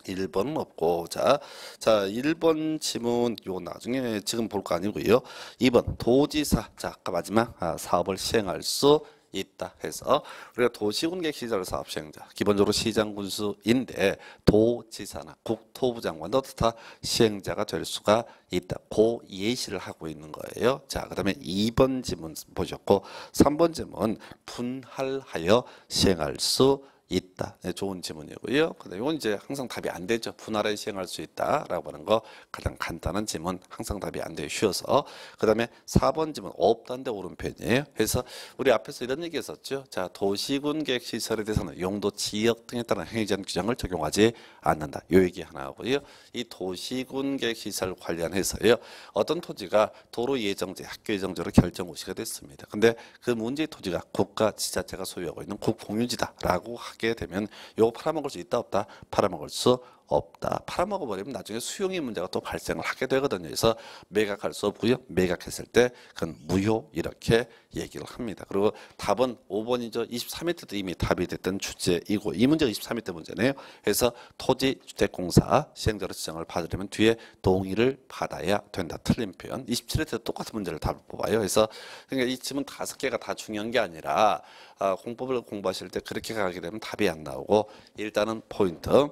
1번은 없고 자, 자 1번 지문 요 나중에 지금 볼 거 아니고요. 2번 도지사 자 아까 마지막 아, 사업을 시행할 수 있다 해서 우리가 도시군객 시설 사업 시행자 기본적으로 시장 군수인데 도지사나 국토부 장관도 다 시행자가 될 수가 있다. 고 예시를 하고 있는 거예요. 자, 그 다음에 2번 지문 보셨고 3번 지문 분할하여 시행할 수 있다. 네, 좋은 지문이고요. 근데 이건 이제 항상 답이 안 되죠. 분할에 시행할 수 있다라고 하는 거 가장 간단한 지문 항상 답이 안 돼요. 쉬워서. 그다음에 4번 지문 없다는데 오른편이에요. 그래서 우리 앞에서 이런 얘기 했었죠. 자, 도시군 계획 시설에 대해서는 용도 지역 등에 따른 행위제한 규정을 적용하지 않는다. 요 얘기 하나 하고요. 이 도시군 계획 시설 관련해서요. 어떤 토지가 도로 예정제, 학교 예정제로 결정 우시가 됐습니다. 근데 그 문제의 토지가 국가 지자체가 소유하고 있는 국공유지다라고 하게 되면 요거 팔아먹을 수 있다 없다? 팔아먹을 수 없다. 팔아먹어 버리면 나중에 수용의 문제가 또 발생을 하게 되거든요. 그래서 매각할 수 없고요. 매각했을 때 그건 무효 이렇게 얘기를 합니다. 그리고 답은 5번이죠. 23회 때도 이미 답이 됐던 주제이고 이 문제가 23회 때 문제네요. 그래서 토지주택공사 시행자로 지정을 받으려면 뒤에 동의를 받아야 된다. 틀린 표현. 27회 때도 똑같은 문제를 답을 뽑아요. 그래서 그러니까 이 지문 다섯 개가 다 중요한 게 아니라 아, 공법을 공부하실 때 그렇게 가게 되면 답이 안 나오고 일단은 포인트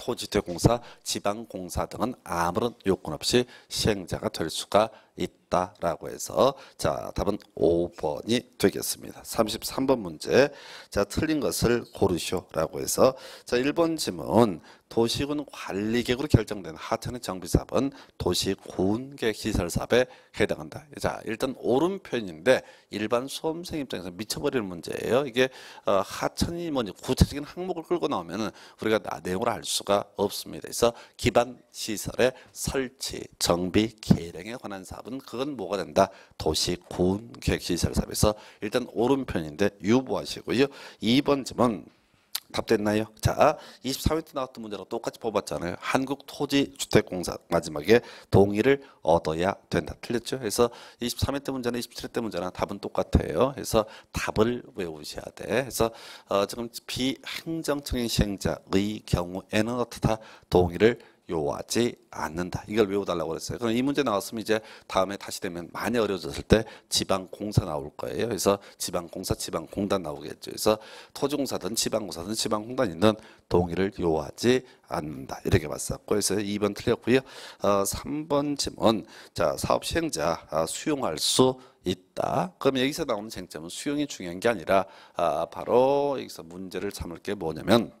토지대공사, 지방공사 등은 아무런 요건 없이 시행자가 될 수가 있다라고 해서 자 답은 5번이 되겠습니다. 33번 문제 자 틀린 것을 고르쇼라고 해서 자 1번 지문 도시군 관리계획으로 결정된 하천의 정비사업은 도시군계획 시설사업에 해당한다. 자 일단 옳은 표현인데 일반 수험생 입장에서 미쳐버리는 문제예요. 이게 어, 하천이 뭐니 구체적인 항목을 끌고 나오면은 우리가 나- 내용을 알 수가 없습니다. 그래서 기반 시설의 설치, 정비, 계량에 관한 사업 은 그건 뭐가 된다? 도시 군 계획 시설 사업에서 일단 옳은 편인데 유보하시고요. 2번 지문 답됐나요? 자, 24회 때 나왔던 문제랑 똑같이 뽑았잖아요. 한국토지주택공사 마지막에 동의를 얻어야 된다. 틀렸죠? 그래서 23회 때 문제나 27회 때 문제나 답은 똑같아요. 그래서 답을 외우셔야 돼. 그래서 어, 지금 비행정청의 시행자의 경우에는 어떻다? 동의를 요하지 않는다. 이걸 외워달라고 그랬어요. 그럼 이 문제 나왔으면 이제 다음에 다시 되면 많이 어려워졌을 때 지방공사 나올 거예요. 그래서 지방공사, 지방공단 나오겠죠. 그래서 토지공사든 지방공사든 지방공단이든 동의를 요하지 않는다. 이렇게 봤었고 그래서 2번 틀렸고요. 어, 3번 지문 자 사업 시행자 아, 수용할 수 있다. 그럼 여기서 나오는 쟁점은 수용이 중요한 게 아니라 아, 바로 여기서 문제를 삼을 게 뭐냐면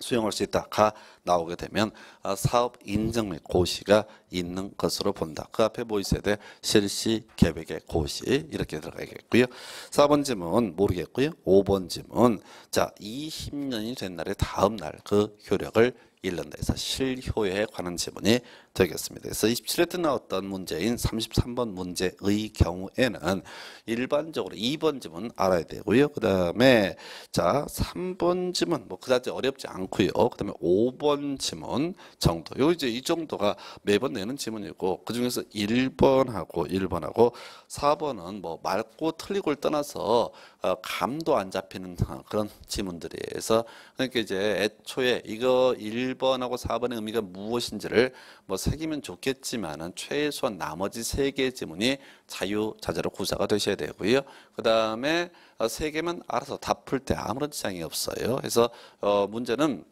수용할 수 있다가 나오게 되면 아, 사업 인정 및 고시가 있는 것으로 본다. 그 앞에 뭐 있어야 돼? 실시 계획의 고시 이렇게 들어가겠고요. 4번 지문 모르겠고요. 5번 지문 자 20년이 된 날의 다음 날 그 효력을 잃는다 해서 실효에 관한 지문이 되겠습니다. 그래서 27회 때 나왔던 문제인 33번 문제의 경우에는 일반적으로 2번 지문 알아야 되고요. 그 다음에 자 3번 지문 뭐 그다지 어렵지 않고요. 그 다음에 5번 지문 정도. 요 이제 이 정도가 매번 내는 지문이고 그 중에서 1번하고 1번하고 4번은 뭐 맑고 틀리고를 떠나서 어, 감도 안 잡히는 어, 그런 지문들이에요. 그래서 그러니까 이제 애초에 이거 1번하고 4번의 의미가 무엇인지를 뭐 새기면 좋겠지만은 최소한 나머지 세 개의 지문이 자유자재로 구사가 되셔야 되고요. 그 다음에 세 개만 알아서 답풀때 아무런 지장이 없어요. 그래서 어, 문제는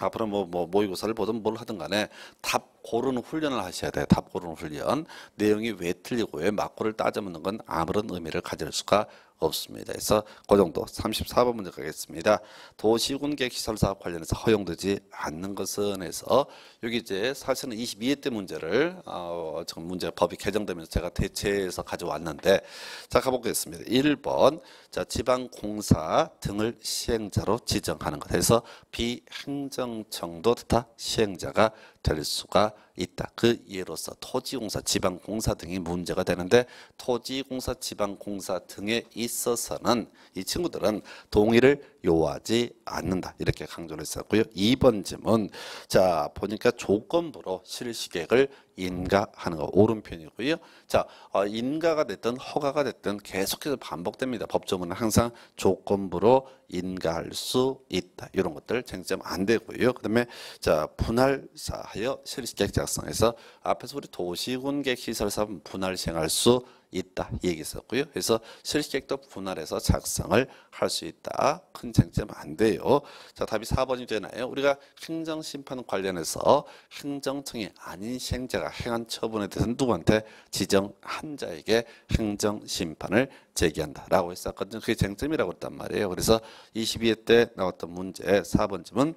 앞으로 뭐, 뭐 모의고사를 보든 뭘 하든 간에 답 고르는 훈련을 하셔야 돼요. 답 고르는 훈련. 내용이 왜 틀리고 왜 맞고를 따져묻는 건 아무런 의미를 가질 수가 없습니다. 그래서 그 정도 34번 문제 가겠습니다. 도시군계획 시설 사업 관련해서 허용되지 않는 것은 해서 여기 이제 사실은 22회 때 문제를 어, 지금 문제 법이 개정되면서 제가 대체해서 가져왔는데 자 가보겠습니다. 1번 자 지방공사 등을 시행자로 지정하는 것 해서 비행정청도 다 시행자가 될 수가 있다. 그 예로서 토지공사, 지방공사 등이 문제가 되는데 토지공사, 지방공사 등에 있어서는 이 친구들은 동의를 요하지 않는다. 이렇게 강조를 했었고요. 2번 질문. 자, 보니까 조건부로 실시계획을 인가하는 거 옳은 편이고요. 자, 어, 인가가 됐든 허가가 됐든 계속해서 반복됩니다. 법조문은 항상 조건부로 인가할 수 있다. 이런 것들 쟁점 안 되고요. 그다음에 자 분할사하여 실시계획 작성해서 앞에서 우리 도시군계획 시설사업 분할 시행할 수 있다 이 얘기 있었고요. 그래서 실시계획도 분할해서 작성을 할 수 있다. 큰 쟁점 안 돼요. 자 답이 4번이 되나요? 우리가 행정심판 관련해서 행정청이 아닌 시행자가 행한 처분에 대해서는 누구한테 지정한 자에게 행정심판을 제기한다라고 했었거든요. 그게 쟁점이라고 했단 말이에요. 그래서 22회 때 나왔던 문제 4번 점은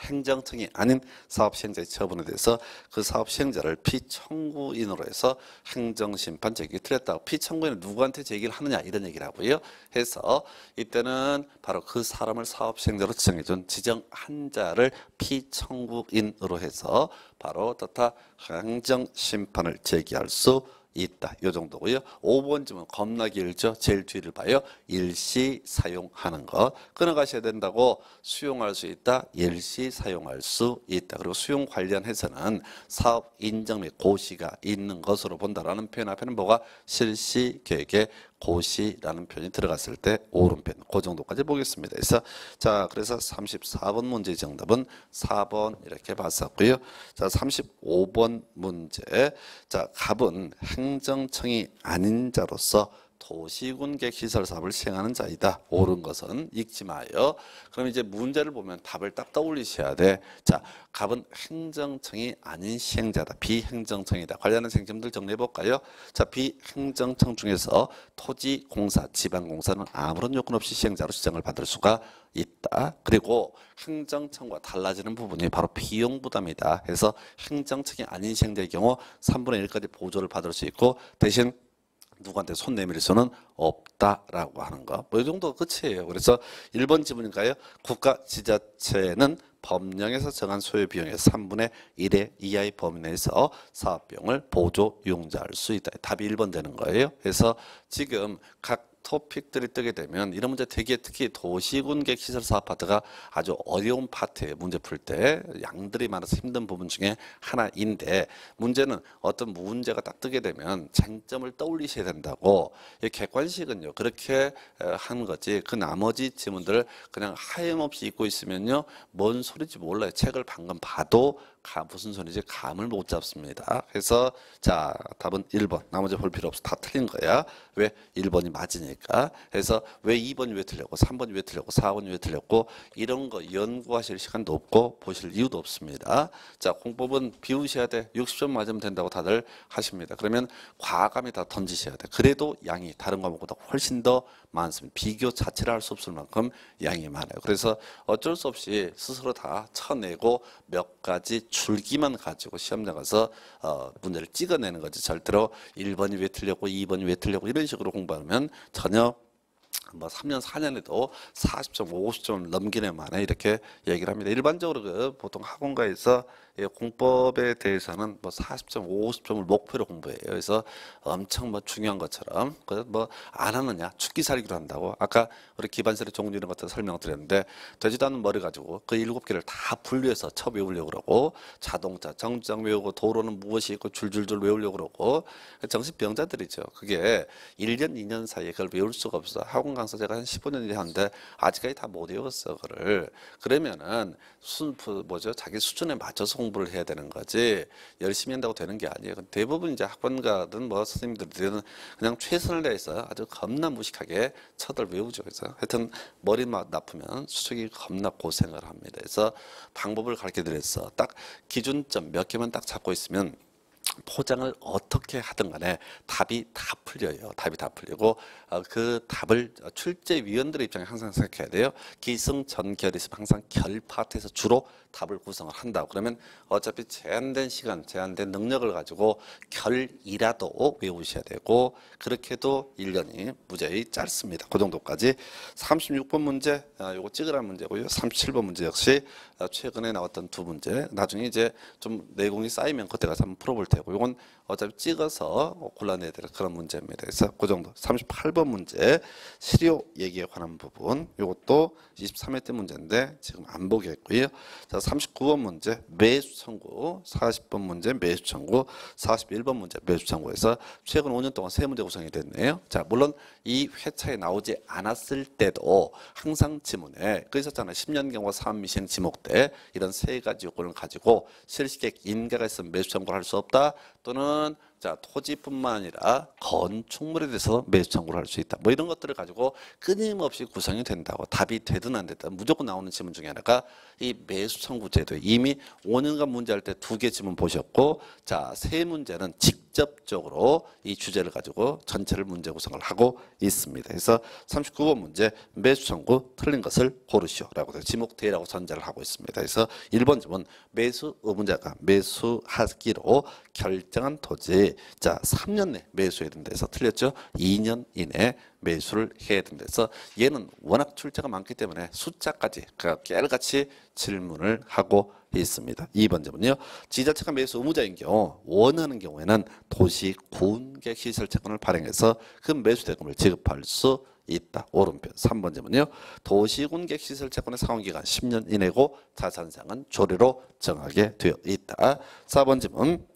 행정청이 아닌 사업 시행자의 처분에 대해서 그 사업 시행자를 피청구인으로 해서 행정심판 제기 틀렸다고 피청구인은 누구한테 제기를 하느냐 이런 얘기라고요. 해서 이때는 바로 그 사람을 사업 시행자로 지정해준 지정한 자를 피청구인으로 해서 바로 어떻다 행정심판을 제기할 수 있다. 요 정도고요. 5번 질문 겁나 길죠. 제일 뒤를 봐요. 일시 사용하는 거. 끊어가셔야 된다고 수용할 수 있다. 일시 사용할 수 있다. 그리고 수용 관련해서는 사업 인정 및 고시가 있는 것으로 본다라는 표현 앞에는 뭐가 실시 계획에 고시라는 표현이 들어갔을 때 오른편 그 정도까지 보겠습니다. 그래서 자 그래서 34번 문제 정답은 4번 이렇게 봤었고요. 자 35번 문제 자 갑은 행정청이 아닌 자로서 도시군객 시설 사업을 시행하는 자이다. 옳은 것은 읽지 마요. 그럼 이제 문제를 보면 답을 딱 떠올리셔야 돼. 자, 갑은 행정청이 아닌 시행자다. 비행정청이다. 관련한 생점들 정리해 볼까요? 자, 비행정청 중에서 토지공사, 지방공사는 아무런 요건 없이 시행자로 지정을 받을 수가 있다. 그리고 행정청과 달라지는 부분이 바로 비용 부담이다. 해서 행정청이 아닌 시행자의 경우 3분의 1까지 보조를 받을 수 있고 대신 누구한테 손 내밀 수는 없다라고 하는 거. 뭐이 정도 끝이에요. 그래서 1번 지문인가요? 국가 지자체는 법령에서 정한 소요 비용의 3분의 1의 이하의 범위 내에서 사업 비용을 보조 이용자할 수 있다. 답이 1번 되는 거예요. 그래서 지금 각 토픽들이 뜨게 되면 이런 문제 되게 특히 도시군 객 시설 사업 파트가 아주 어려운 파트에 문제 풀 때 양들이 많아서 힘든 부분 중에 하나인데 문제는 어떤 문제가 딱 뜨게 되면 쟁점을 떠올리셔야 된다고 이 객관식은요 그렇게 에, 한 거지. 그 나머지 지문들을 그냥 하염없이 읽고 있으면요 뭔 소리인지 몰라요. 책을 방금 봐도 가, 무슨 소리인지 감을 못 잡습니다. 그래서 자 답은 1번 나머지 볼 필요 없어 다 틀린 거야. 왜 1번이 맞으니까. 그래서 왜 2번이 왜 틀렸고 3번이 왜 틀렸고 4번이 왜 틀렸고 이런 거 연구하실 시간도 없고 보실 이유도 없습니다. 자 공법은 비우셔야 돼. 60점 맞으면 된다고 다들 하십니다. 그러면 과감히 다 던지셔야 돼. 그래도 양이 다른 과목보다 훨씬 더 많습니다. 비교 자체를 할 수 없을 만큼 양이 많아요. 그래서 어쩔 수 없이 스스로 다 쳐내고 몇 가지 줄기만 가지고 시험장 가서 어, 문제를 찍어내는 거지. 절대로 1번이 왜 틀렸고 2번이 왜 틀렸고 이런 식으로 공부하면 전혀 뭐 3년 4년에도 40점 50점 넘기는 만에 이렇게 얘기를 합니다. 일반적으로 그 보통 학원가에서 이 공법에 대해서는 뭐 40점 50점을 목표로 공부해요. 그래서 엄청 뭐 중요한 것처럼 뭐안 하느냐 죽기 살기로 한다고 아까 우리 기반설의 종류 이런 것들 설명을 드렸는데 되지도 않는 머리 가지고 그 일곱 개를 다 분류해서 쳐 외우려고 그러고 자동차 정장 외우고 도로는 무엇이 있고 줄줄줄 외우려고 그러고 정신병자들이죠. 그게 1년 2년 사이에 그걸 외울 수가 없어. 학원 강사 제가 한 15년 하는데 아직까지 다 못 외웠어 그를. 그러면은 순그 뭐죠 자기 수준에 맞춰서 공부를 해야 되는 거지 열심히 한다고 되는 게 아니에요. 대부분 이제 학원가든 뭐 선생님들은 그냥 최선을 다해서 아주 겁나 무식하게 쳐들 외우죠. 그래서 하여튼 머리만 나쁘면 수석이 겁나 고생을 합니다. 그래서 방법을 가르쳐 드렸어. 딱 기준점 몇 개만 딱 잡고 있으면 포장을 어떻게 하든 간에 답이 다 풀려요. 답이 다 풀리고 어, 그 답을 출제위원들의 입장에 항상 생각해야 돼요. 기승전결이 있으면 항상 결 파트에서 주로 답을 구성을 한다. 그러면 어차피 제한된 시간, 제한된 능력을 가지고 결이라도 외우셔야 되고 그렇게도 1년이 무지히 짧습니다. 그 정도까지 36번 문제 아, 요거 찍으라는 문제고요. 37번 문제 역시 아, 최근에 나왔던 두 문제 나중에 이제 좀 내공이 쌓이면 그때 가서 한번 풀어볼 테고 요건 어차피 찍어서 골라내야 될 그런 문제입니다. 그래서 그 정도 38번 문제 시료 얘기에 관한 부분 요것도 23회 때 문제인데 지금 안 보겠고요. 자 39번 문제 매수 청구 40번 문제 매수 청구 41번 문제 매수 청구에서 최근 5년 동안 세 문제 구성이 됐네요. 자 물론 이 회차에 나오지 않았을 때도 항상 지문에 그 있었잖아요. 10년 경과 사업 미신 지목 때 이런 세 가지 요건을 가지고 실시객 인가가 있으면 매수 청구를 할 수 없다 또는 자 토지뿐만 아니라 건축물에 대해서 매수 청구를 할 수 있다. 뭐 이런 것들을 가지고 끊임없이 구성이 된다고 답이 되든 안 되든 무조건 나오는 지문 중에 하나가 이 매수 청구 제도 이미 5년간 문제할 때 두개 지문 보셨고 자 세 문제는 직 접적으로 이 주제를 가지고 전체를 문제 구성을 하고 있습니다. 그래서 39번 문제 매수 청구 틀린 것을 고르시오라고 지목 대라고 전제를 하고 있습니다. 그래서 1번 지문 매수 의문자가 매수하기로 결정한 토지 자 3년 내 매수해야 된다 해서 틀렸죠. 2년 이내 매수를 해야 된다. 그래서 얘는 워낙 출제가 많기 때문에 숫자까지 그러니까 깨알같이 질문을 하고 있습니다. 2번 점은요. 지자체가 매수 의무자인 경우 원하는 경우에는 도시 군객 시설 채권을 발행해서 그 매수 대금을 지급할 수 있다. 오른편 3번 점은요. 도시군객 시설 채권의 상환기간 10년 이내고 자산상은 조례로 정하게 되어 있다. 4번 점은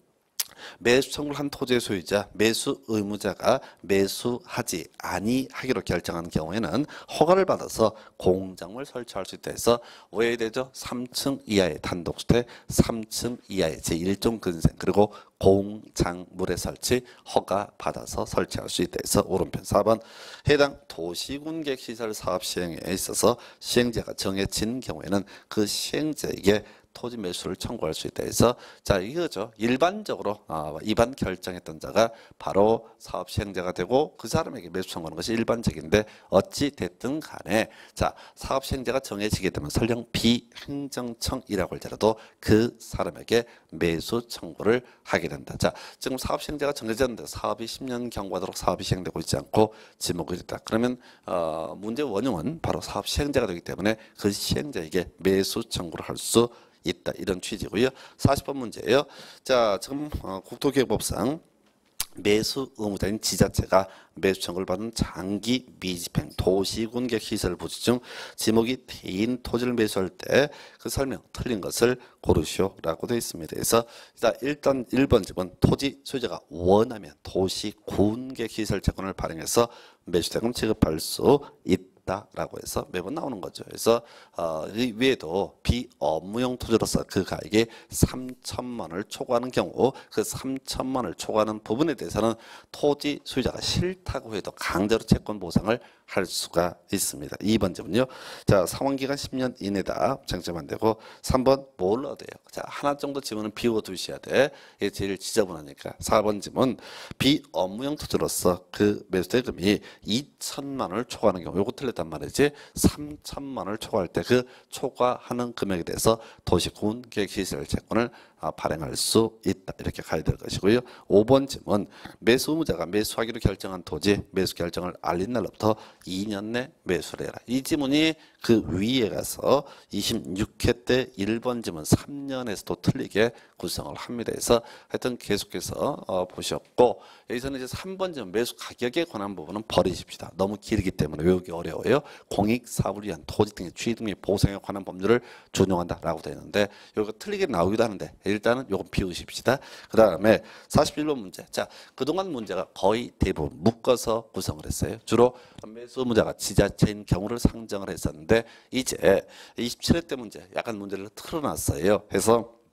매수 청구를 한 토지의 소유자, 매수 의무자가 매수하지 아니하기로 결정한 경우에는 허가를 받아서 공장을 설치할 수 있다 해서 왜 되죠? 3층 이하의 단독주택, 3층 이하의 제1종 근생 그리고 공장물의 설치 허가 받아서 설치할 수 있다 해서 오른편 4번 해당 도시군 객 시설 사업 시행에 있어서 시행자가 정해진 경우에는 그 시행자에게 토지 매수를 청구할 수 있다 해서 자 이거죠. 일반적으로 아, 입안 결정했던 자가 바로 사업 시행자가 되고 그 사람에게 매수 청구하는 것이 일반적인데 어찌 됐든 간에 자 사업 시행자가 정해지게 되면 설령 비행정청이라고 할지라도 그 사람에게 매수 청구를 하게 된다. 자 지금 사업 시행자가 정해졌는데 사업이 10년 경과도록 사업이 시행되고 있지 않고 지목이 됐다. 그러면 어, 문제 원흉은 바로 사업 시행자가 되기 때문에 그 시행자에게 매수 청구를 할수 있다 이런 취지고요. 40번 문제예요. 자 지금 어, 국토기획법상 매수 의무자인 지자체가 매수 청구를 받은 장기 미집행 도시군객 시설 부지 중 지목이 대인 토지를 매수할 때 그 설명 틀린 것을 고르시오라고 되어 있습니다. 그래서 일단 1번 집은 토지 소유자가 원하면 도시군객 시설 채권을 발행해서 매수대금 지급할 수 있다. 있다라고 해서 매번 나오는 거죠. 그래서 어, 이 외에도 비업무용 토지로서 그 가액이 3천만 원을 초과하는 경우 그 3천만 원을 초과하는 부분에 대해서는 토지 소유자가 싫다고 해도 강제로 채권 보상을 할 수가 있습니다. 2번 점은요. 자, 상환기간 10년 이내다. 쟁점 안 되고 3번 뭘 넣어야 돼요? 자, 하나 정도 지문은 비워 두셔야 돼. 이게 제일 지저분하니까. 4번 지문 비업무용 토지로서 그 매수대금이 2천만 원을 초과하는 경우 요거 틀렸단 말이지. 3천만 원을 초과할 때 그 초과하는 금액에 대해서 도시군 계획시설 채권을 아, 발행할 수 있다. 이렇게 가야 될 것이고요. 5번 질문 매수 의무자가 매수하기로 결정한 토지 매수 결정을 알린 날로부터 2년 내 매수를 해라. 이 지문이 그 위에 가서 26회 때 1번 지문 3년에서도 틀리게 구성을 합니다. 그래서 하여튼 계속해서 어, 보셨고 여기서는 이제 3번 지문 매수 가격에 관한 부분은 버리십시다. 너무 길기 때문에 외우기 어려워요. 공익 사업을 위한 토지 등의 취득 및 보상에 관한 법률을 준용한다라고 되어 있는데 이거 틀리게 나오기도 하는데 일단은 요거 비우십시다. 그 다음에 41번 문제. 자, 그동안 문제가 거의 대부분 묶어서 구성을 했어요. 주로 매수 문제가 지자체인 경우를 상정을 했었는데 이제 27회 때 문제 약간 문제를 틀어놨어요. 그래서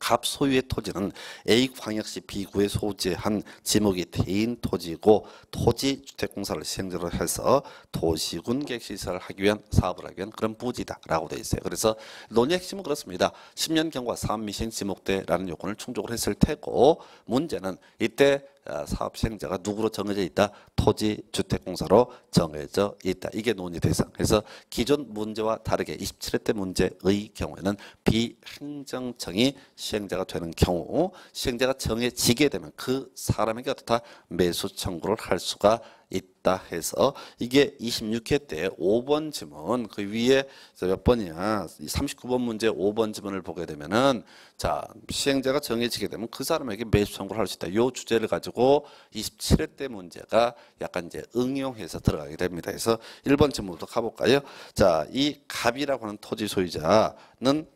갑 소유의 토지는 A광역시 B구에 소재한 지목이 대인 토지고 토지주택공사를 시행자로 해서 도시군 객시설을 하기 위한 사업을 하기 위한 그런 부지다라고 되어 있어요. 그래서 논의 핵심은 그렇습니다. 10년 경과 사업 미싱 지목대라는 요건을 충족을 했을 테고 문제는 이때 아, 사업 시행자가 누구로 정해져 있다? 토지 주택공사로 정해져 있다. 이게 논의 대상. 그래서 기존 문제와 다르게 27회 때 문제의 경우에는 비행정청이 시행자가 되는 경우 시행자가 정해지게 되면 그 사람에게 어떻다 매수 청구를 할 수가 있다 해서 이게 26회 때 5번 지문 그 위에 몇 번이야? 39번 문제 5번 지문을 보게 되면은 자 시행자가 정해지게 되면 그 사람에게 매수 청구를 할 수 있다. 요 주제를 가지고 27회 때 문제가 약간 이제 응용해서 들어가게 됩니다. 그래서 1번 지문부터 가볼까요? 자 이 갑이라고 하는 토지 소유자는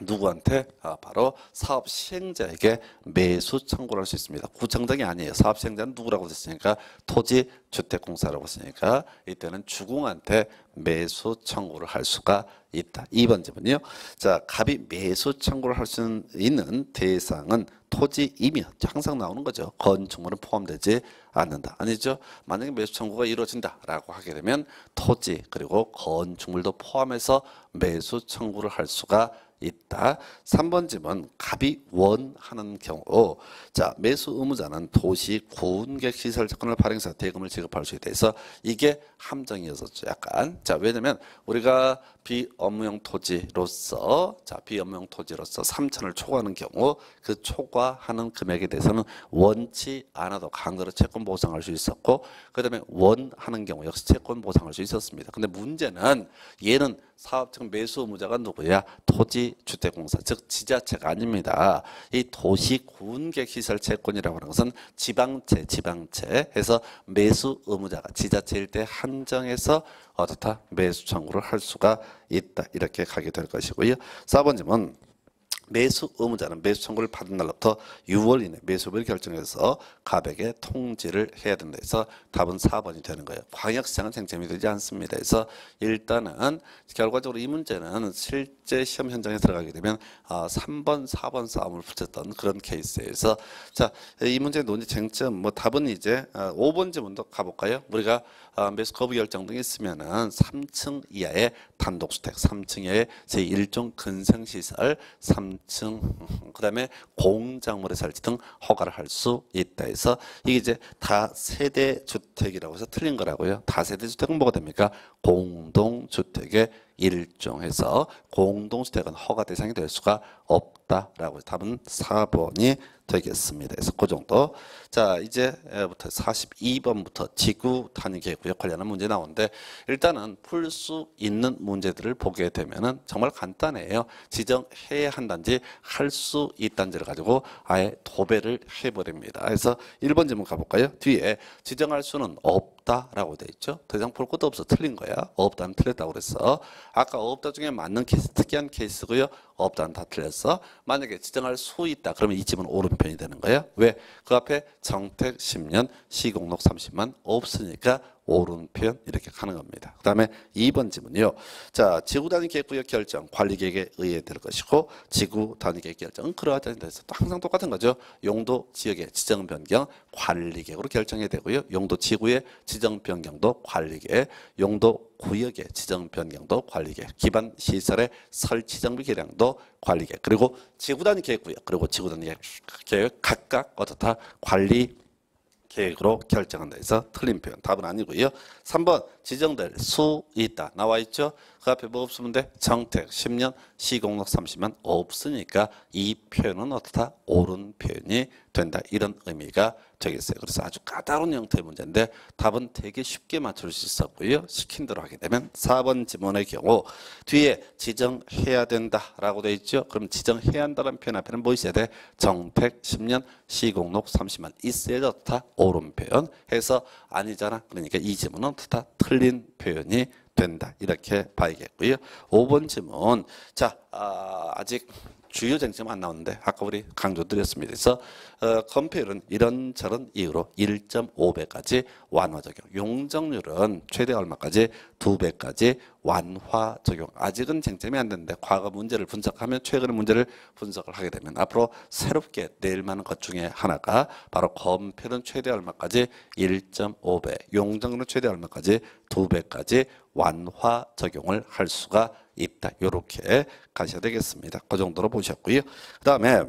누구한테? 아, 바로 사업 시행자에게 매수 청구를 할 수 있습니다. 구청장이 아니에요. 사업 시행자는 누구라고 했으니까 토지 주택공사라고 했으니까 이때는 주공한테 매수 청구를 할 수가 있다. 2번 질문이요. 자, 갑이 매수 청구를 할 수 있는 대상은 토지이며 항상 나오는 거죠. 건축물은 포함되지 않는다. 아니죠. 만약에 매수 청구가 이루어진다라고 하게 되면 토지 그리고 건축물도 포함해서 매수 청구를 할 수가 있다. 3번 집은 갑이 원하는 경우 자 매수 의무자는 도시 군객 시설 채권을 발행해서 대금을 지급할 수 있다 이게 함정이어서 약간 자 왜냐면 우리가 비 비업무용 토지로서 자 비업무용 토지로서 3천을 초과하는 경우 그 초과하는 금액에 대해서는 원치 않아도 강제로 채권 보상할 수 있었고 그 다음에 원하는 경우 역시 채권 보상할 수 있었습니다. 근데 문제는 얘는 사업적 매수 의무자가 누구야? 토지 주택공사 즉 지자체가 아닙니다. 이 도시군객시설 채권이라고 하는 것은 지방채 지방채 해서 매수 의무자가 지자체일 때 한정해서 어떻다 매수 청구를 할 수가 있다 이렇게 가게 될 것이고요. 4번 질문 매수 의무자는 매수 청구를 받은 날부터 6월 이내 매수를 결정해서 가백에 통지를 해야 된다 해서 답은 4번이 되는 거예요. 광역시장은 쟁점이 되지 않습니다. 그래서 일단은 결과적으로 이 문제는 실제 시험 현장에 들어가게 되면 아, 3번, 4번 싸움을 붙였던 그런 케이스에서 자, 이 문제 논의 쟁점 뭐 답은 이제 아, 5번 지문도 가볼까요? 우리가 아, 매수 거부 결정 등이 있으면은 3층 이하의 단독주택, 3층 이하의 제1종 근생시설, 3층 그다음에 공작물의 설치 등 허가를 할 수 있다 해서 이게 이제 다세대 주택이라고 해서 틀린 거라고요. 다세대 주택은 뭐가 됩니까? 공동주택의 일종해서 공동주택은 허가 대상이 될 수가 없 다라고 해서 답은 4번이 되겠습니다. 그래서 그 정도. 자 이제부터 42번부터 지구 단위 계획 구역 관련한 문제 나오는데 일단은 풀 수 있는 문제들을 보게 되면은 정말 간단해요. 지정해야 한단지 할 수 있단지를 가지고 아예 도배를 해버립니다. 그래서 1번 질문 가볼까요? 뒤에 지정할 수는 없다라고 돼 있죠. 더 이상 볼 것도 없어 틀린 거야. 없다는 틀렸다고 그랬어. 아까 없다 중에 맞는 케이스 특이한 케이스고요. 없다는 다 틀렸어. 만약에 지정할 수 있다. 그러면 이 집은 오른편이 되는 거예요. 왜? 그 앞에 정택 10년, 시공록 30만 없으니까 오른편 이렇게 가는 겁니다. 그 다음에 2번 지문이요. 자, 지구 단위 계획구역 결정 관리 계획에 의해 될 것이고 지구 단위 계획 결정은 그러하지 않다 해서 또 항상 똑같은 거죠. 용도 지역의 지정 변경 관리 계획으로 결정해야 되고요. 용도 지구의 지정 변경도 관리 계획, 용도 구역의 지정 변경도 관리 계획, 기반 시설의 설치 정비 계량도 관리 계획, 그리고 지구 단위 계획구역 그리고 지구 단위 계획 각각 어떻다 관리 계획으로 결정한다 해서 틀린 표현 답은 아니고요. 3번 지정될 수 있다 나와 있죠. 그 앞에 뭐 없으면 돼? 정택 10년 시공록 30만 없으니까 이 표현은 어떻다? 옳은 표현이 된다 이런 의미가 되겠어요. 그래서 아주 까다로운 형태의 문제인데 답은 되게 쉽게 맞출 수 있었고요. 시킨 대로 하게 되면 4번 지문의 경우 뒤에 지정해야 된다라고 돼 있죠. 그럼 지정해야 한다는 표현 앞에는 뭐 있어야 돼? 정택 10년 시공록 30만 있어야 좋다. 옳은 표현 해서 아니잖아. 그러니까 이 지문은 다 틀린 표현이 된다. 이렇게 봐야겠고요. 5번 질문. 자, 아, 아직 주요 쟁점 안 나오는데 아까 우리 강조 드렸습니다. 그래서 어, 건폐율은 이런저런 이유로 1.5배까지 완화 적용. 용적률은 최대 얼마까지? 2배까지 완화 적용. 아직은 쟁점이 안 되는데 과거 문제를 분석하면 최근의 문제를 분석을 하게 되면 앞으로 새롭게 내일 만한 것 중에 하나가 바로 건폐율은 최대 얼마까지? 1.5배. 용적률은 최대 얼마까지? 2배까지 완화 적용을 할 수가 있다. 이렇게 가셔야 되겠습니다. 그 정도로 보셨고요. 그 다음에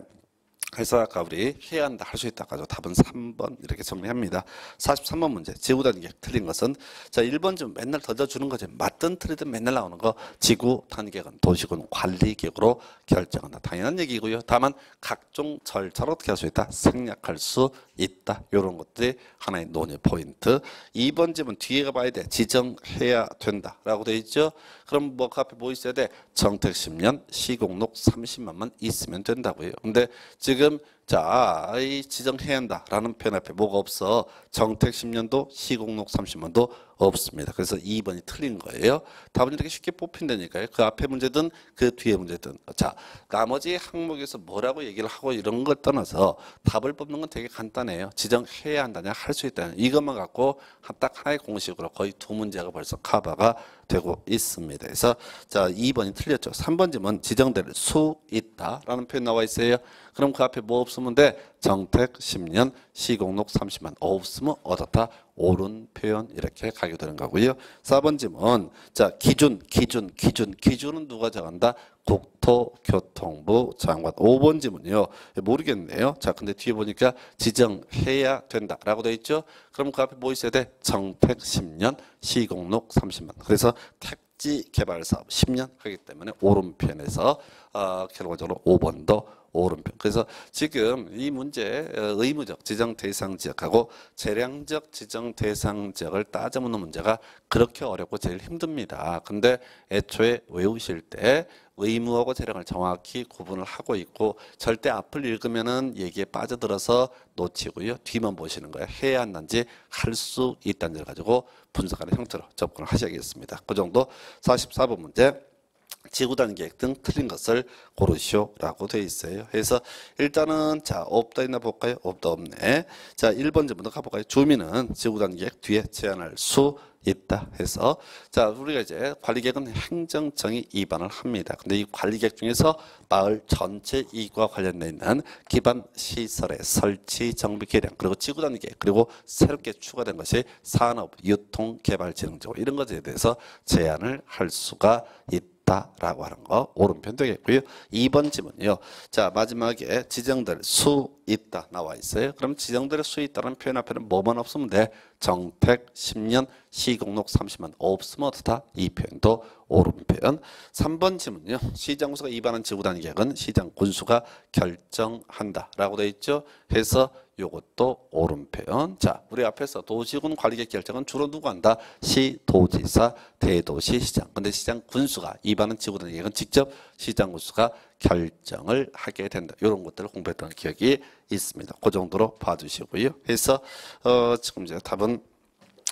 그래서 아까 우리 해야 한다 할 수 있다 가지고 답은 3번 이렇게 정리합니다. 43번 문제 지구 단위 계획 틀린 것은 자 1번 좀 맨날 던져주는 거지 맞든 틀리든 맨날 나오는 거 지구 계획은 도시군 관리 계획으로 결정한다. 당연한 얘기고요. 다만 각종 절차를 어떻게 할 수 있다? 생략할 수 있다. 이런 것들이 하나의 논의 포인트. 2번 집은 뒤에 봐야 돼. 지정해야 된다 라고 돼 있죠. 그럼 뭐 그 앞에 뭐 있어야 돼? 정택 10년, 시공록 30만만 있으면 된다고요. 근데 지금 자, 이 지정해야 한다라는 표현 앞에 뭐가 없어? 정택 10년도, 시공록 30만도 없습니다. 그래서 2번이 틀린 거예요. 답은 이렇게 쉽게 뽑힌다니까요. 그 앞에 문제든 그 뒤에 문제든. 자, 나머지 항목에서 뭐라고 얘기를 하고 이런 걸 떠나서 답을 뽑는 건 되게 간단해요. 지정해야 한다냐, 할 수 있다냐. 이것만 갖고 딱 하나의 공식으로 거의 두 문제가 벌써 커버가 되고 있습니다. 그래서 자, 2번이 틀렸죠. 3번 질문 지정될 수 있다라는 표현 나와 있어요. 그럼 그 앞에 뭐 없으면 돼? 정택 10년, 시공록 30만 없으면 얻었다. 옳은 표현 이렇게 가게 되는 거고요. 4번 질문. 자, 기준, 기준, 기준. 기준은 누가 정한다? 국토교통부 장관. 5번 질문이요. 모르겠네요. 자, 근데 뒤에 보니까 지정해야 된다라고 돼 있죠. 그럼 그 앞에 뭐 있어야 돼? 정택 10년, 시공록 30만. 그래서 택 택지 개발 사업 10년 하기 때문에 오른편에서 어, 결과적으로 5번도 오른편. 그래서 지금 이 문제 어, 의무적 지정 대상 지역하고 재량적 지정 대상 지역을 따져묻는 문제가 그렇게 어렵고 제일 힘듭니다. 근데 애초에 외우실 때 의무하고 재량을 정확히 구분을 하고 있고 절대 앞을 읽으면은 얘기에 빠져들어서 놓치고요. 뒤만 보시는 거예요. 해야 한다는지 할 수 있다는 걸 가지고 분석하는 형태로 접근을 하셔야겠습니다. 그 정도 44번 문제 지구단 계획 등 틀린 것을 고르시오라고 되어 있어요. 그래서 일단은 자 없다 있나 볼까요? 없다 없네. 자 1번 전부터 가볼까요? 주민은 지구단 계획 뒤에 제한할 수 있다 해서 자 우리가 이제 관리계획은 행정청이 입안을 합니다. 근데 이 관리계획 중에서 마을 전체 이익과 관련돼 있는 기반 시설의 설치 정비 계량 그리고 지구 단 계획 그리고 새롭게 추가된 것이 산업 유통 개발 진흥적 이런 것에 대해서 제한을 할 수가 있다. 라고 하는 거 오른편 되겠고요. 2번 지문이요. 자 마지막에 지정될 수 있다 나와 있어요. 그럼 지정될 수 있다는 표현 앞에는 뭐만 없으면 돼? 정택 10년 시공록 30만 없으면 어떻다? 이 표현도 오른편. 3번 지문요. 시장군수가 입안한 지구단 계획은 시장 군수가 결정한다 라고 돼 있죠. 해서 요것도 오른편. 자, 우리 앞에서 도시군 관리계획 결정은 주로 누가 한다? 시, 도지사, 대도시, 시장. 근데 시장 군수가 입안한 지구단 계획은 직접 시장 군수가 결정을 하게 된다. 이런 것들을 공부했던 기억이 있습니다. 그 정도로 봐주시고요. 그래서 어, 지금 이제 답은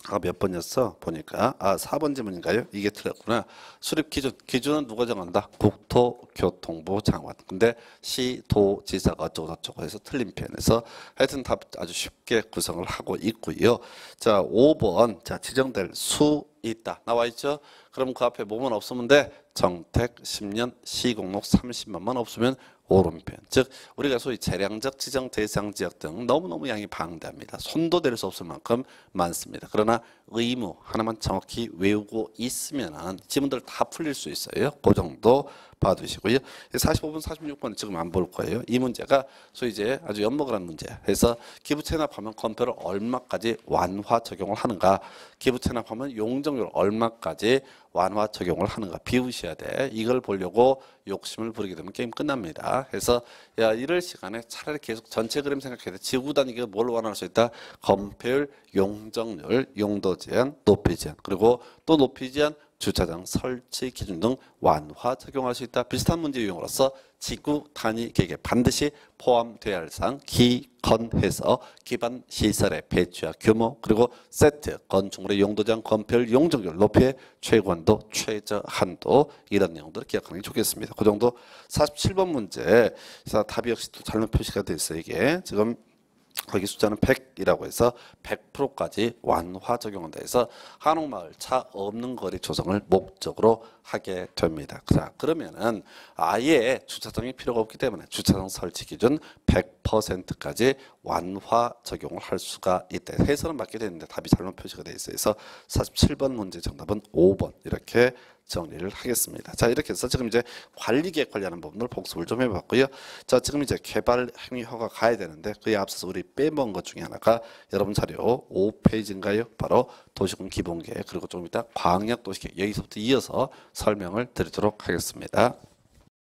아, 몇 번이었어? 보니까 아 4번 지문인가요? 이게 틀렸구나. 수립 기준 기준은 누가 정한다? 국토교통부 장관. 근데 시도지사가 어쩌고 저쩌고 해서 틀린 편에서 하여튼 답 아주 쉽게 구성을 하고 있고요. 자 5번 자 지정될 수 있다 나와 있죠. 그럼 그 앞에 뭐만 없으면 돼? 정택 10년 시공록 30만만 없으면 오른편. 즉 우리가 소위 재량적 지정 대상 지역 등 너무너무 양이 방대합니다. 손도 댈 수 없을 만큼 많습니다. 그러나 의무 하나만 정확히 외우고 있으면 지문들 다 풀릴 수 있어요. 그 정도 봐두시고요. 45분, 46분 지금 안 볼 거예요. 이 문제가 소위 이제 아주 엿먹으라는 문제. 그래서 기부 체납하면 건폐를 얼마까지 완화 적용을 하는가? 기부 체납하면 용적률 얼마까지 완화 적용을 하는가? 비우셔야 돼. 이걸 보려고 욕심을 부리게 되면 게임 끝납니다. 그래서 야 이럴 시간에 차라리 계속 전체 그림 생각해야 돼. 지구 단위가 뭘 완화할 수 있다? 건폐율, 용적률, 용도 제한, 높이 제한, 그리고 또 높이 제한 주차장 설치 기준 등 완화 적용할 수 있다. 비슷한 문제 유형으로서 지구 단위 계획에 반드시 포함돼야 할 사항 기건해서 기반 시설의 배치와 규모 그리고 세트 건축물의 용도 제한 건폐율 용적률 높이의 최고한도 최저 한도 이런 내용들을 기억하는 게 좋겠습니다. 그 정도 47번 문제 답이 역시 또 잘못 표시가 돼 있어요. 이게 지금 거기 숫자는 100이라고 해서 100%까지 완화 적용한다 해서 한옥마을 차 없는 거리 조성을 목적으로 하게 됩니다. 자 그러면은 아예 주차장이 필요가 없기 때문에 주차장 설치 기준 100%까지 완화 적용을 할 수가 있다. 해설은 맞게 되는데 답이 잘못 표시가 돼 있어요. 그래서 47번 문제 정답은 5번 이렇게 정리를 하겠습니다. 자 이렇게 해서 지금 이제 관리 계획 관련한 부분을 복습을 좀 해봤고요. 자 지금 이제 개발 행위 허가 가야 되는데 그에 앞서서 우리 빼먹은 것 중에 하나가 여러분 자료 5페이지인가요? 바로 도시군 기본계획 그리고 좀 이따 광역도시계획 여기서부터 이어서 설명을 드리도록 하겠습니다.